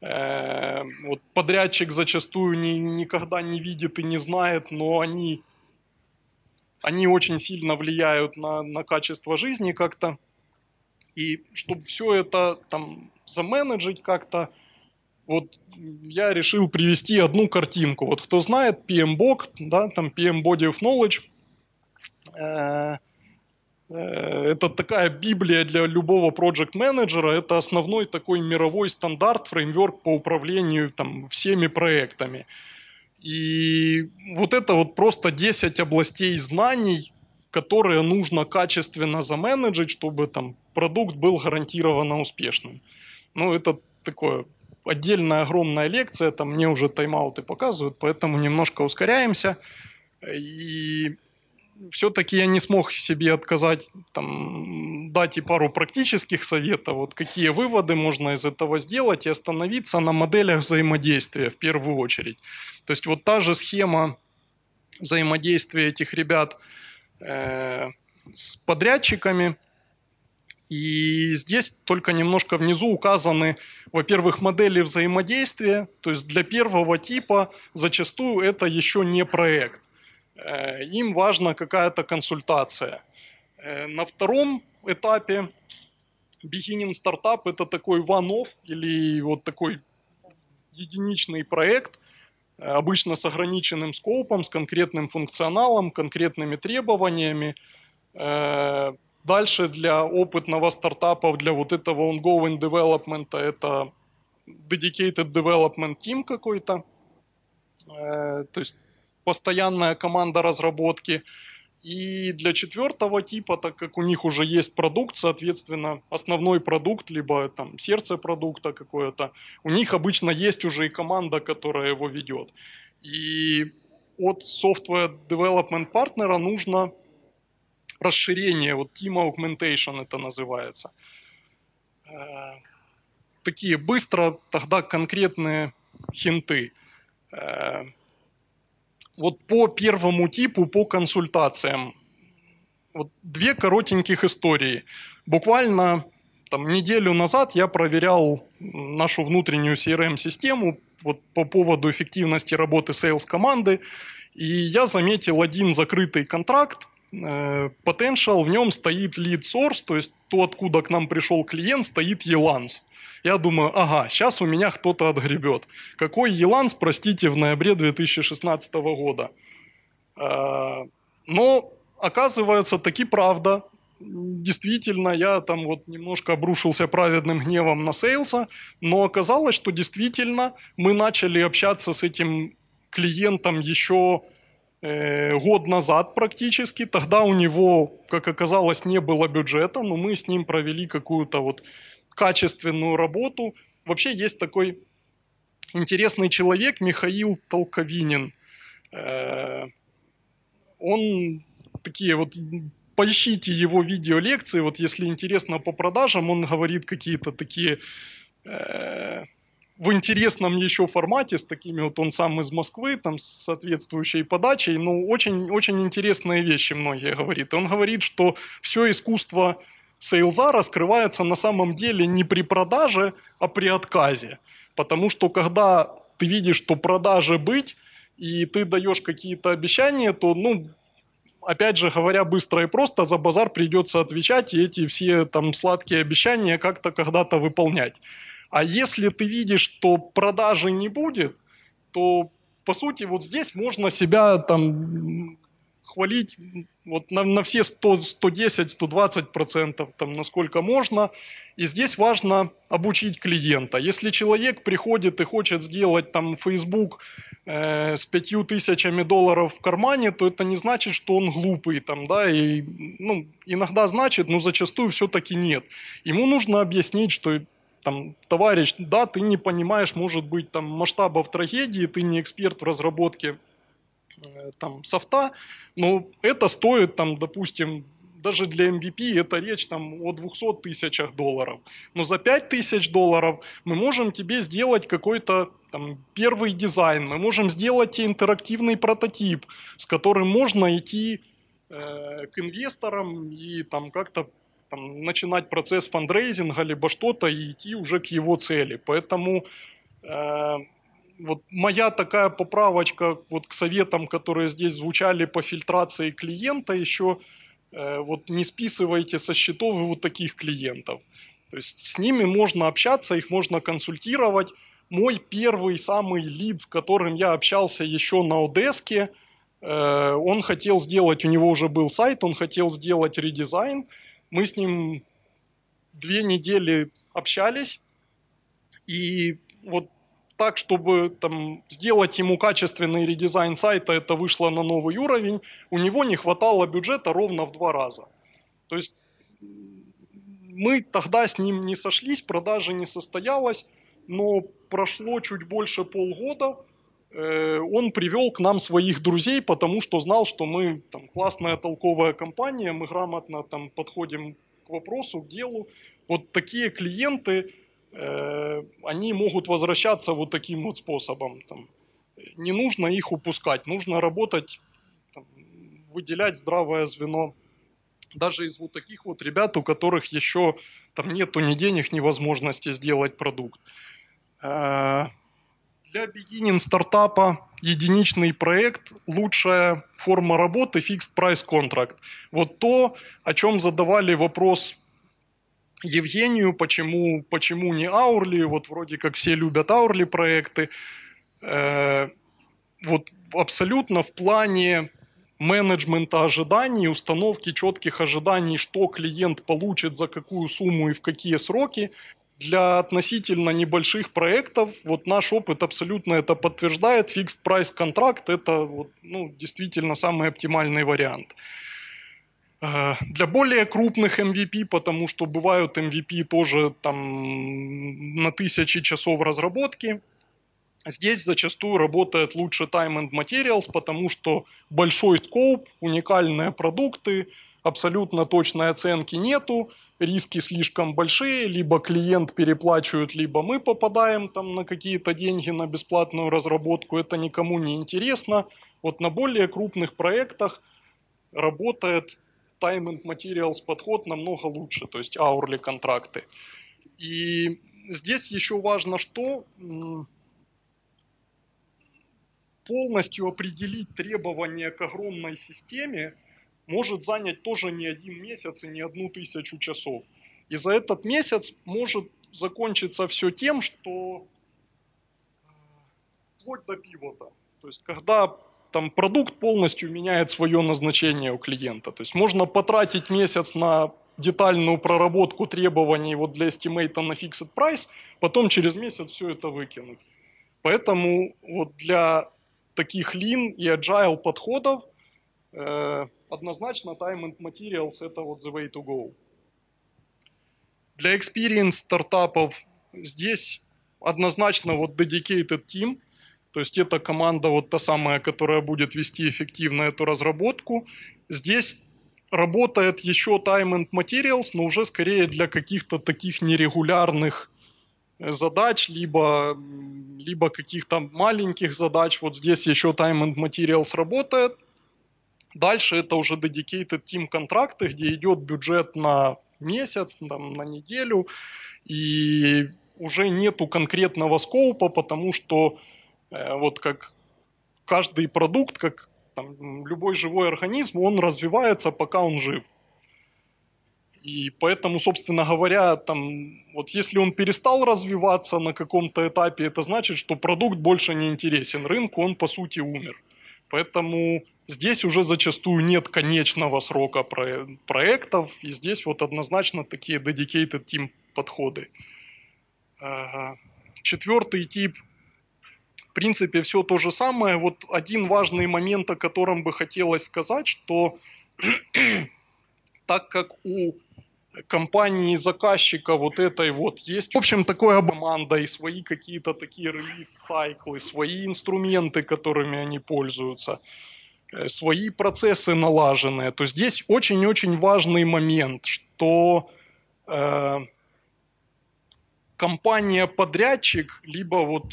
S2: э, вот подрядчик зачастую ни, никогда не видит и не знает, но они, они очень сильно влияют на, на качество жизни как-то. И чтобы все это там заменеджить как-то, вот я решил привести одну картинку. Вот кто знает PMBOK, да, там PM Body of Knowledge, Э, э, это такая библия для любого проект менеджера это основной такой мировой стандарт, фреймворк по управлению там, всеми проектами. И вот это вот просто 10 областей знаний, которые нужно качественно заменеджить, чтобы там продукт был гарантированно успешным. Ну, это такое отдельная огромная лекция, там мне уже тайм-ауты показывают, поэтому немножко ускоряемся. И все-таки я не смог себе отказать, там, дать и пару практических советов, вот какие выводы можно из этого сделать и остановиться на моделях взаимодействия в первую очередь. То есть вот та же схема взаимодействия этих ребят э, с подрядчиками, и здесь только немножко внизу указаны, во-первых, модели взаимодействия, то есть для первого типа зачастую это еще не проект. Э, им важна какая-то консультация. Э, на втором этапе beginning стартап это такой one-off или вот такой единичный проект, э, обычно с ограниченным скопом, с конкретным функционалом, конкретными требованиями. Дальше для опытного стартапа, для вот этого ongoing development, это dedicated development team какой-то. То есть постоянная команда разработки. И для четвертого типа, так как у них уже есть продукт, соответственно, основной продукт, либо там сердце продукта какое-то, у них обычно есть уже и команда, которая его ведет. И от software development партнера нужно расширение, вот team augmentation это называется. Э, такие быстро тогда конкретные хинты. Вот по первому типу, по консультациям. Вот две коротеньких истории. Буквально там, неделю назад я проверял нашу внутреннюю CRM-систему вот, по поводу эффективности работы sales команды И я заметил один закрытый контракт, э, Potential, в нем стоит lead source, то есть то, откуда к нам пришел клиент, стоит Еланс. Я думаю, ага, сейчас у меня кто-то отгребет. Какой Еланс, простите, в ноябре 2016 года? Э, но оказывается, таки правда. Действительно, я там вот немножко обрушился праведным гневом на сейлса, но оказалось, что действительно мы начали общаться с этим клиентом еще э, год назад практически. Тогда у него, как оказалось, не было бюджета, но мы с ним провели какую-то вот качественную работу. Вообще есть такой интересный человек Михаил Толковинин. Э, он такие вот поищите его видеолекции, вот если интересно по продажам, он говорит какие-то такие э, в интересном еще формате, с такими вот он сам из Москвы, там с соответствующей подачей, ну очень, очень интересные вещи многие говорит. Он говорит, что все искусство сейлза раскрывается на самом деле не при продаже, а при отказе. Потому что когда ты видишь, что продажи быть, и ты даешь какие-то обещания, то, ну, опять же говоря быстро и просто, за базар придется отвечать и эти все там сладкие обещания как-то когда-то выполнять. А если ты видишь, что продажи не будет, то по сути вот здесь можно себя там хвалить вот на, на все 100, 110, 120 процентов, там, насколько можно. И здесь важно обучить клиента. Если человек приходит и хочет сделать там Facebook э, с пятью тысячами долларов в кармане, то это не значит, что он глупый, там, да, и, ну, иногда значит, но зачастую все-таки нет. Ему нужно объяснить, что там, товарищ, да, ты не понимаешь, может быть, там, масштабов трагедии, ты не эксперт в разработке там софта, но это стоит там, допустим, даже для MVP это речь там о 200 тысячах долларов. Но за 5 тысяч долларов мы можем тебе сделать какой-то там, первый дизайн, мы можем сделать тебе интерактивный прототип, с которым можно идти э, к инвесторам и там как-то там, начинать процесс фандрейзинга, либо что-то и идти уже к его цели. Поэтому э, вот моя такая поправочка вот к советам, которые здесь звучали по фильтрации клиента еще, э, вот не списывайте со счетов вот таких клиентов. То есть с ними можно общаться, их можно консультировать. Мой первый самый лид, с которым я общался еще на Одеске, э, он хотел сделать, у него уже был сайт, он хотел сделать редизайн. Мы с ним две недели общались, и вот так, чтобы там, сделать ему качественный редизайн сайта, это вышло на новый уровень, у него не хватало бюджета ровно в два раза. То есть мы тогда с ним не сошлись, продажа не состоялась, но прошло чуть больше полгода, э, он привел к нам своих друзей, потому что знал, что мы там, классная толковая компания, мы грамотно там, подходим к вопросу, к делу. Вот такие клиенты, они могут возвращаться вот таким вот способом. Там, не нужно их упускать, нужно работать, там, выделять здравое звено. Даже из вот таких вот ребят, у которых еще там нету ни денег, ни возможности сделать продукт. Э, для beginning стартапа единичный проект – лучшая форма работы – fixed price contract. Вот то, о чем задавали вопрос Евгению, почему, почему не Аурли, вот вроде как все любят Аурли проекты. Э, вот абсолютно в плане менеджмента ожиданий, установки четких ожиданий, что клиент получит за какую сумму и в какие сроки, для относительно небольших проектов, вот наш опыт абсолютно это подтверждает, fixed price контракт это вот, ну, действительно самый оптимальный вариант. Э, для более крупных MVP, потому что бывают MVP тоже там на тысячи часов разработки, Здесь зачастую работает лучше Time and Materials, потому что большой скоп, уникальные продукты, абсолютно точной оценки нету, риски слишком большие, либо клиент переплачивает, либо мы попадаем там на какие-то деньги на бесплатную разработку, это никому не интересно. Вот на более крупных проектах работает time and materials подход намного лучше, то есть hourly контракты. И здесь еще важно что, полностью определить требования к огромной системе может занять тоже не один месяц и не одну тысячу часов. И за этот месяц может закончиться все тем, что э, вплоть до пивота. То есть когда там продукт полностью меняет свое назначение у клиента. То есть можно потратить месяц на детальную проработку требований вот для estimate на fixed price, потом через месяц все это выкинуть. Поэтому вот для таких lean и agile подходов э, однозначно time and materials это вот the way to go. Для experience стартапов здесь однозначно вот dedicated team, то есть это команда вот та самая, которая будет вести эффективно эту разработку. Здесь работает еще Time and Materials, но уже скорее для каких-то таких нерегулярных э, задач, либо, либо каких-то маленьких задач. Вот здесь еще Time and Materials работает. Дальше это уже dedicated team контракты, где идет бюджет на месяц, там, на неделю, и уже нету конкретного скоупа, потому что вот как каждый продукт, как там, любой живой организм, он развивается, пока он жив. И поэтому, собственно говоря, там, вот если он перестал развиваться на каком-то этапе, это значит, что продукт больше не интересен рынку, он по сути умер. Поэтому здесь уже зачастую нет конечного срока проектов, и здесь вот однозначно такие dedicated team подходы. Четвертый тип в принципе, все то же самое. Вот один важный момент, о котором бы хотелось сказать, что так как у компании заказчика вот этой вот есть, в общем, такое команда и свои какие-то такие релиз-сайклы, свои инструменты, которыми они пользуются, э, свои процессы налаженные, то здесь очень-очень важный момент, что э, компания-подрядчик, либо вот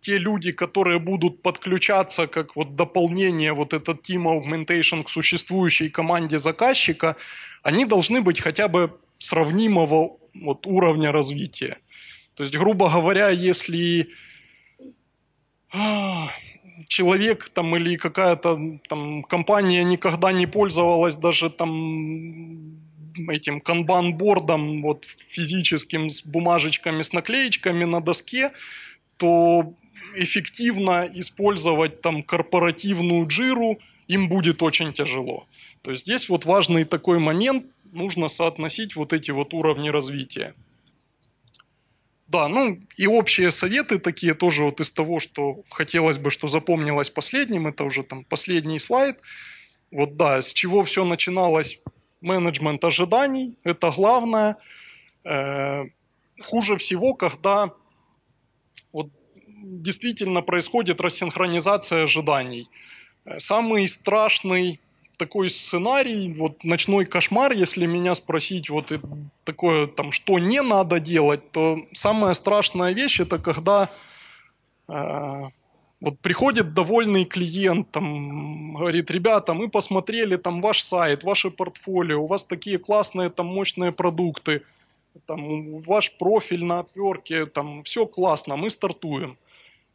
S2: те люди, которые будут подключаться как вот дополнение вот этот Team Augmentation к существующей команде заказчика, они должны быть хотя бы сравнимого вот уровня развития. То есть, грубо говоря, если а, человек там или какая-то там компания никогда не пользовалась даже там этим канбан-бордом вот, физическим с бумажечками, с наклеечками на доске, то эффективно использовать там корпоративную джиру им будет очень тяжело. То есть здесь вот важный такой момент, нужно соотносить вот эти вот уровни развития. Да, ну и общие советы такие тоже вот из того, что хотелось бы, что запомнилось последним, это уже там последний слайд. Вот да, с чего все начиналось менеджмент ожиданий, это главное. Э, хуже всего, когда вот действительно происходит рассинхронизация ожиданий. Э, самый страшный такой сценарий, вот ночной кошмар, если меня спросить вот такое там, что не надо делать, то самая страшная вещь это когда э, вот приходит довольный клиент, там, говорит, ребята, мы посмотрели там ваш сайт, ваше портфолио, у вас такие классные там мощные продукты, там, ваш профиль на отверке, там, все классно, мы стартуем.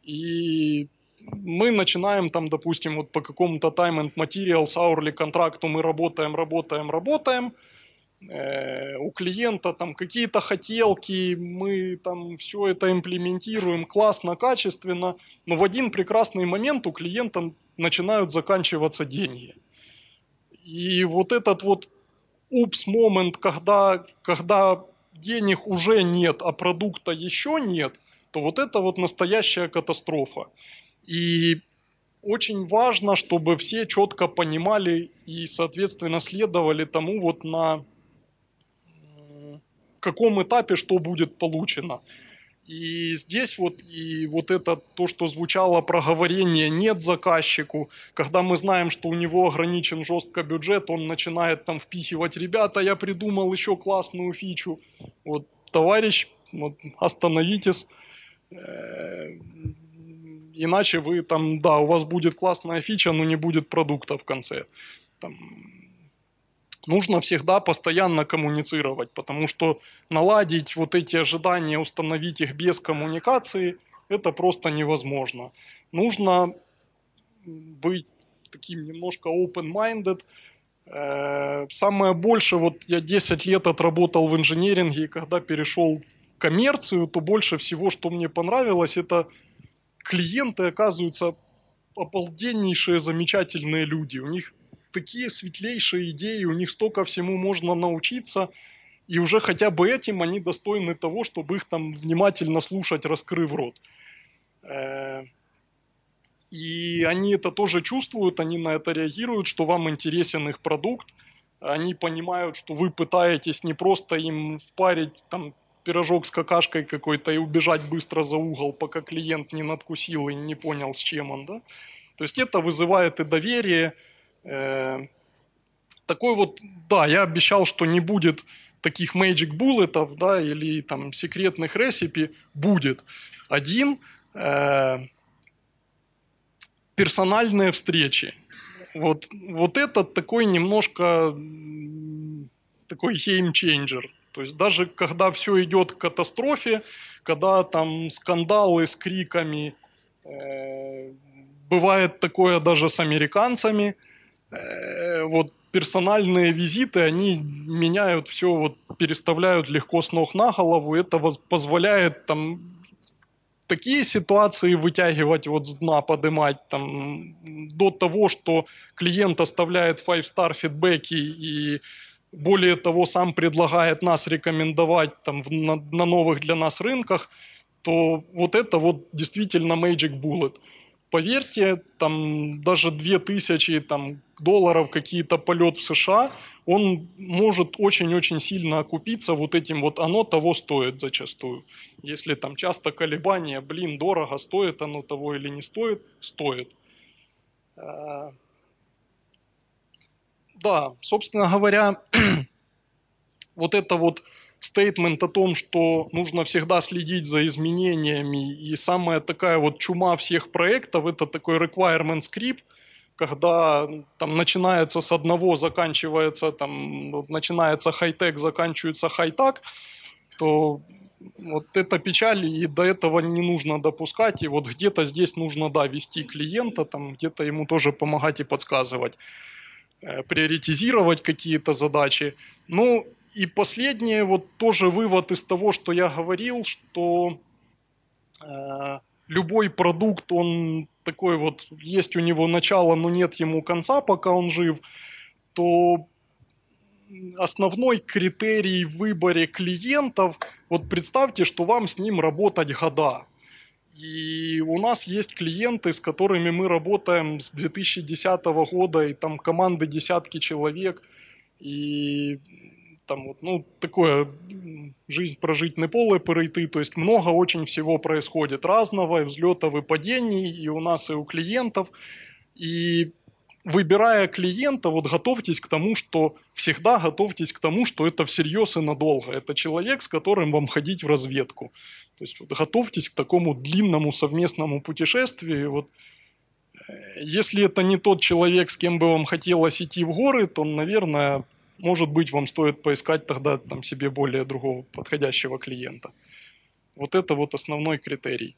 S2: И мы начинаем там, допустим, вот по какому-то time and materials hourly контракту мы работаем, работаем, работаем – у клиента там какие-то хотелки, мы там все это имплементируем классно, качественно, но в один прекрасный момент у клиента начинают заканчиваться деньги. И вот этот вот упс момент, когда, когда денег уже нет, а продукта еще нет, то вот это вот настоящая катастрофа. И очень важно, чтобы все четко понимали и, соответственно, следовали тому вот на каком этапе что будет получено. И здесь вот, и вот это то, что звучало проговорение «нет заказчику», когда мы знаем, что у него ограничен жестко бюджет, он начинает там впихивать «ребята, я придумал еще классную фичу». Вот, товарищ, вот, остановитесь, э, иначе вы там, да, у вас будет классная фича, но не будет продукта в конце. Там, нужно всегда постоянно коммуницировать, потому что наладить вот эти ожидания, установить их без коммуникации это просто невозможно. Нужно быть таким немножко open-minded. Э, самое больше, вот я 10 лет отработал в инженеринге, и когда перешел в коммерцию, то больше всего, что мне понравилось, это клиенты оказываются обалденнейшие, замечательные люди. У них такие светлейшие идеи, у них столько всему можно научиться, и уже хотя бы этим они достойны того, чтобы их там внимательно слушать, раскрыв рот. Э, и они это тоже чувствуют, они на это реагируют, что вам интересен их продукт, они понимают, что вы пытаетесь не просто им впарить там пирожок с какашкой какой-то и убежать быстро за угол, пока клиент не надкусил и не понял, с чем он, да. То есть это вызывает и доверие. Э, такой вот, да, я обещал, что не будет таких magic буллетов, да, или там секретных ресипи, будет. Один, э, персональные встречи. Вот, вот это такой немножко такой game changer. То есть даже когда все идет к катастрофе, когда там скандалы с криками, э, бывает такое даже с американцами, вот персональные визиты, они меняют все, вот переставляют легко с ног на голову, это позволяет там такие ситуации вытягивать вот с дна, поднимать там до того, что клиент оставляет five-star фидбэки и более того, сам предлагает нас рекомендовать там, на, на новых для нас рынках, то вот это вот действительно magic bullet. Поверьте, там даже 2000 там, долларов какие-то полет в США, он может очень-очень сильно окупиться вот этим вот, оно того стоит зачастую. Если там часто колебания, блин, дорого, стоит оно того или не стоит, стоит. А, да, собственно говоря, вот это вот стейтмент о том, что нужно всегда следить за изменениями, и самая такая вот чума всех проектов, это такой requirement script, когда ну, там начинается с одного, заканчивается там, вот, начинается хай-тек, заканчивается хай-так, то вот это печаль, и до этого не нужно допускать, и вот где-то здесь нужно, да, вести клиента, там где-то ему тоже помогать и подсказывать, э, приоритизировать какие-то задачи. Ну, и последнее, вот тоже вывод из того, что я говорил, что э, любой продукт, он такой вот, есть у него начало, но нет ему конца, пока он жив, то основной критерий в выборе клиентов, вот представьте, что вам с ним работать года. И у нас есть клиенты, с которыми мы работаем с 2010 года, и там команды десятки человек. И там вот, ну, такое, жизнь прожить не поле перейти, то есть много очень всего происходит разного, и взлетов и падений, и у нас, и у клиентов, и выбирая клиента, вот готовьтесь к тому, что всегда готовьтесь к тому, что это всерьез и надолго. Это человек, с которым вам ходить в разведку. То есть вот, готовьтесь к такому длинному совместному путешествию. Вот, э, если это не тот человек, с кем бы вам хотелось идти в горы, то, наверное, может быть, вам стоит поискать тогда там себе более другого подходящего клиента. Вот это вот основной критерий.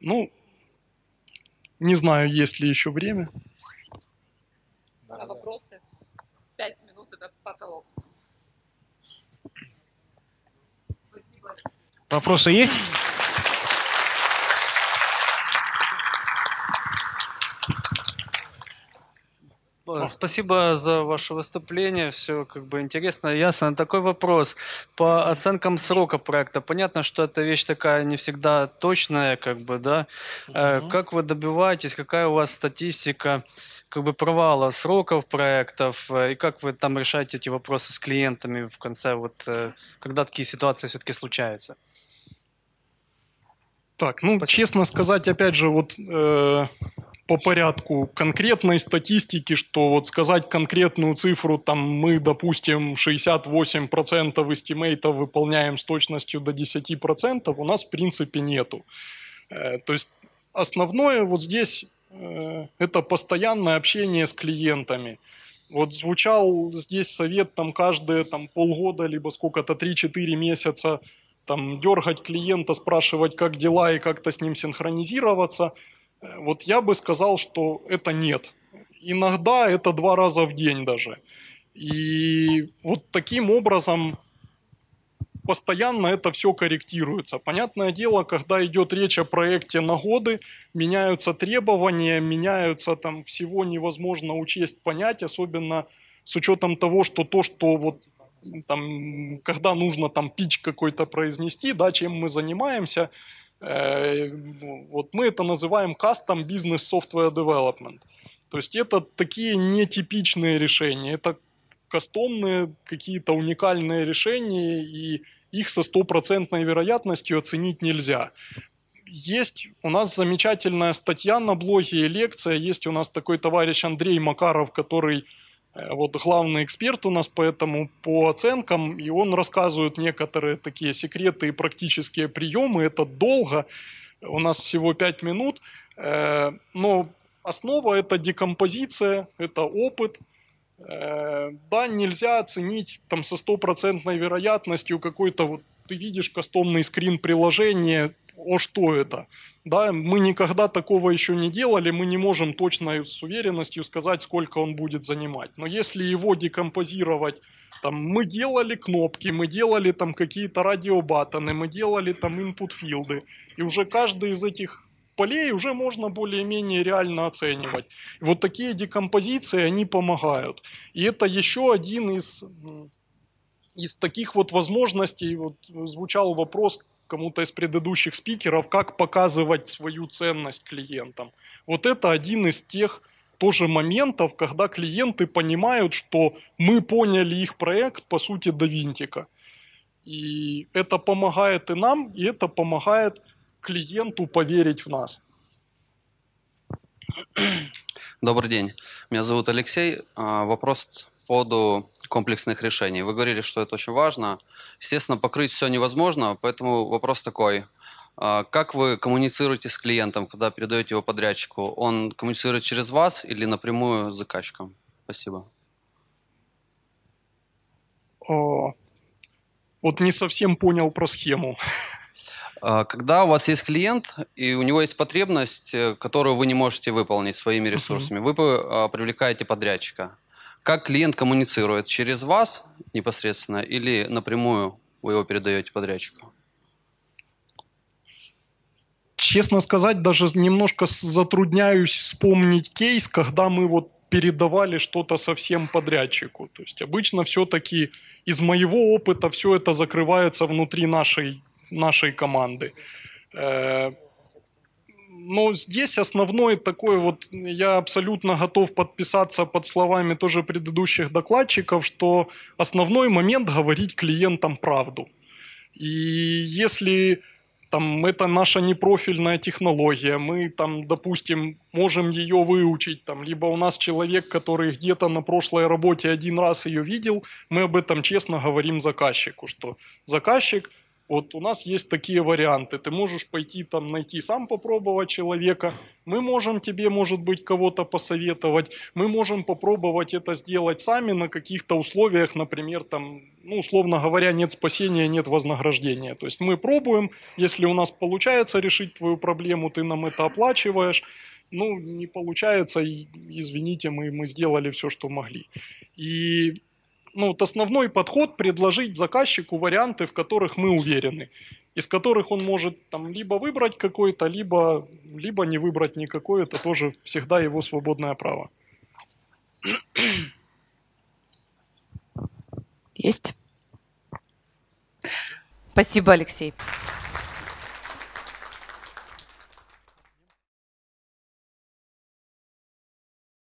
S2: Ну, не знаю, есть ли еще время.
S1: Вопросы? Пять минут это потолок.
S3: Вопросы есть? Спасибо за ваше выступление. Все как бы интересно, ясно. Такой вопрос. По оценкам срока проекта, понятно, что эта вещь такая не всегда точная, как бы, да? Угу. Как вы добиваетесь, какая у вас статистика как бы провала сроков проектов, э, и как вы там решаете эти вопросы с клиентами в конце, вот, э, когда такие ситуации все-таки случаются?
S2: Так, ну, Спасибо. честно сказать, опять же, вот э, по порядку конкретной статистики, что вот сказать конкретную цифру, там мы, допустим, 68% estimate ов выполняем с точностью до 10%, у нас в принципе нету. Э, то есть основное вот здесь э, это постоянное общение с клиентами. Вот звучал здесь совет там каждые там, полгода, либо сколько-то 3-4 месяца там, дергать клиента, спрашивать, как дела и как-то с ним синхронизироваться. Вот я бы сказал, что это нет. Иногда это два раза в день даже. И вот таким образом постоянно это все корректируется. Понятное дело, когда идет речь о проекте на годы, меняются требования, меняются там всего невозможно учесть, понять, особенно с учетом того, что то, что вот там, когда нужно там пич какой-то произнести, да, чем мы занимаемся, вот мы это называем custom business software development. То есть это такие нетипичные решения, это кастомные какие-то уникальные решения, и их со стопроцентной вероятностью оценить нельзя. Есть у нас замечательная статья на блоге и лекция. Есть у нас такой товарищ Андрей Макаров, который э, вот главный эксперт у нас по этому, по оценкам, и он рассказывает некоторые такие секреты и практические приемы. Это долго, у нас всего 5 минут, э, но основа это декомпозиция, это опыт, Э, да, нельзя оценить там со стопроцентной вероятностью какой-то вот ты видишь кастомный скрин приложения, о что это? Да, мы никогда такого еще не делали, мы не можем точно с уверенностью сказать, сколько он будет занимать. Но если его декомпозировать, там, мы делали кнопки, мы делали там какие-то радиобаттоны, мы делали там input филды, и уже каждый из этих полей уже можно более-менее реально оценивать. И вот такие декомпозиции, они помогают. И это еще один из, из таких вот возможностей, вот звучал вопрос кому-то из предыдущих спикеров, как показывать свою ценность клиентам. Вот это один из тех тоже моментов, когда клиенты понимают, что мы поняли их проект, по сути, до винтика. И это помогает и нам, и это помогает клиенту поверить в нас.
S4: Добрый день. Меня зовут Алексей. А, вопрос по поводу комплексных решений. Вы говорили, что это очень важно. Естественно, покрыть все невозможно, поэтому вопрос такой. А, как вы коммуницируете с клиентом, когда передаете его подрядчику? Он коммуницирует через вас или напрямую с заказчиком? Спасибо.
S2: О, вот не совсем понял про схему.
S4: А, когда у вас есть клиент, и у него есть потребность, э, которую вы не можете выполнить своими ресурсами, uh-huh. вы а, привлекаете подрядчика. Как клиент коммуницирует? Через вас непосредственно или напрямую вы его передаете подрядчику?
S2: Честно сказать, даже немножко затрудняюсь вспомнить кейс, когда мы вот передавали что-то совсем подрядчику. То есть обычно все-таки из моего опыта все это закрывается внутри нашей нашей команды. Но здесь основной такой вот, я абсолютно готов подписаться под словами тоже предыдущих докладчиков, что основной момент говорить клиентам правду. И если там это наша непрофильная технология, мы там, допустим, можем ее выучить, там, либо у нас человек, который где-то на прошлой работе один раз ее видел, мы об этом честно говорим заказчику, что заказчик – вот у нас есть такие варианты. Ты можешь пойти там найти, сам попробовать человека. Мы можем тебе, может быть, кого-то посоветовать. Мы можем попробовать это сделать сами на каких-то условиях, например, там, ну, условно говоря, нет спасения, нет вознаграждения. То есть мы пробуем, если у нас получается решить твою проблему, ты нам это оплачиваешь. Ну, не получается, извините, мы, мы сделали все, что могли. И ну, вот основной подход предложить заказчику варианты, в которых мы уверены, из которых он может там либо выбрать какой-то, либо, либо не выбрать никакой, это тоже всегда его свободное право.
S1: Есть. Спасибо, Алексей.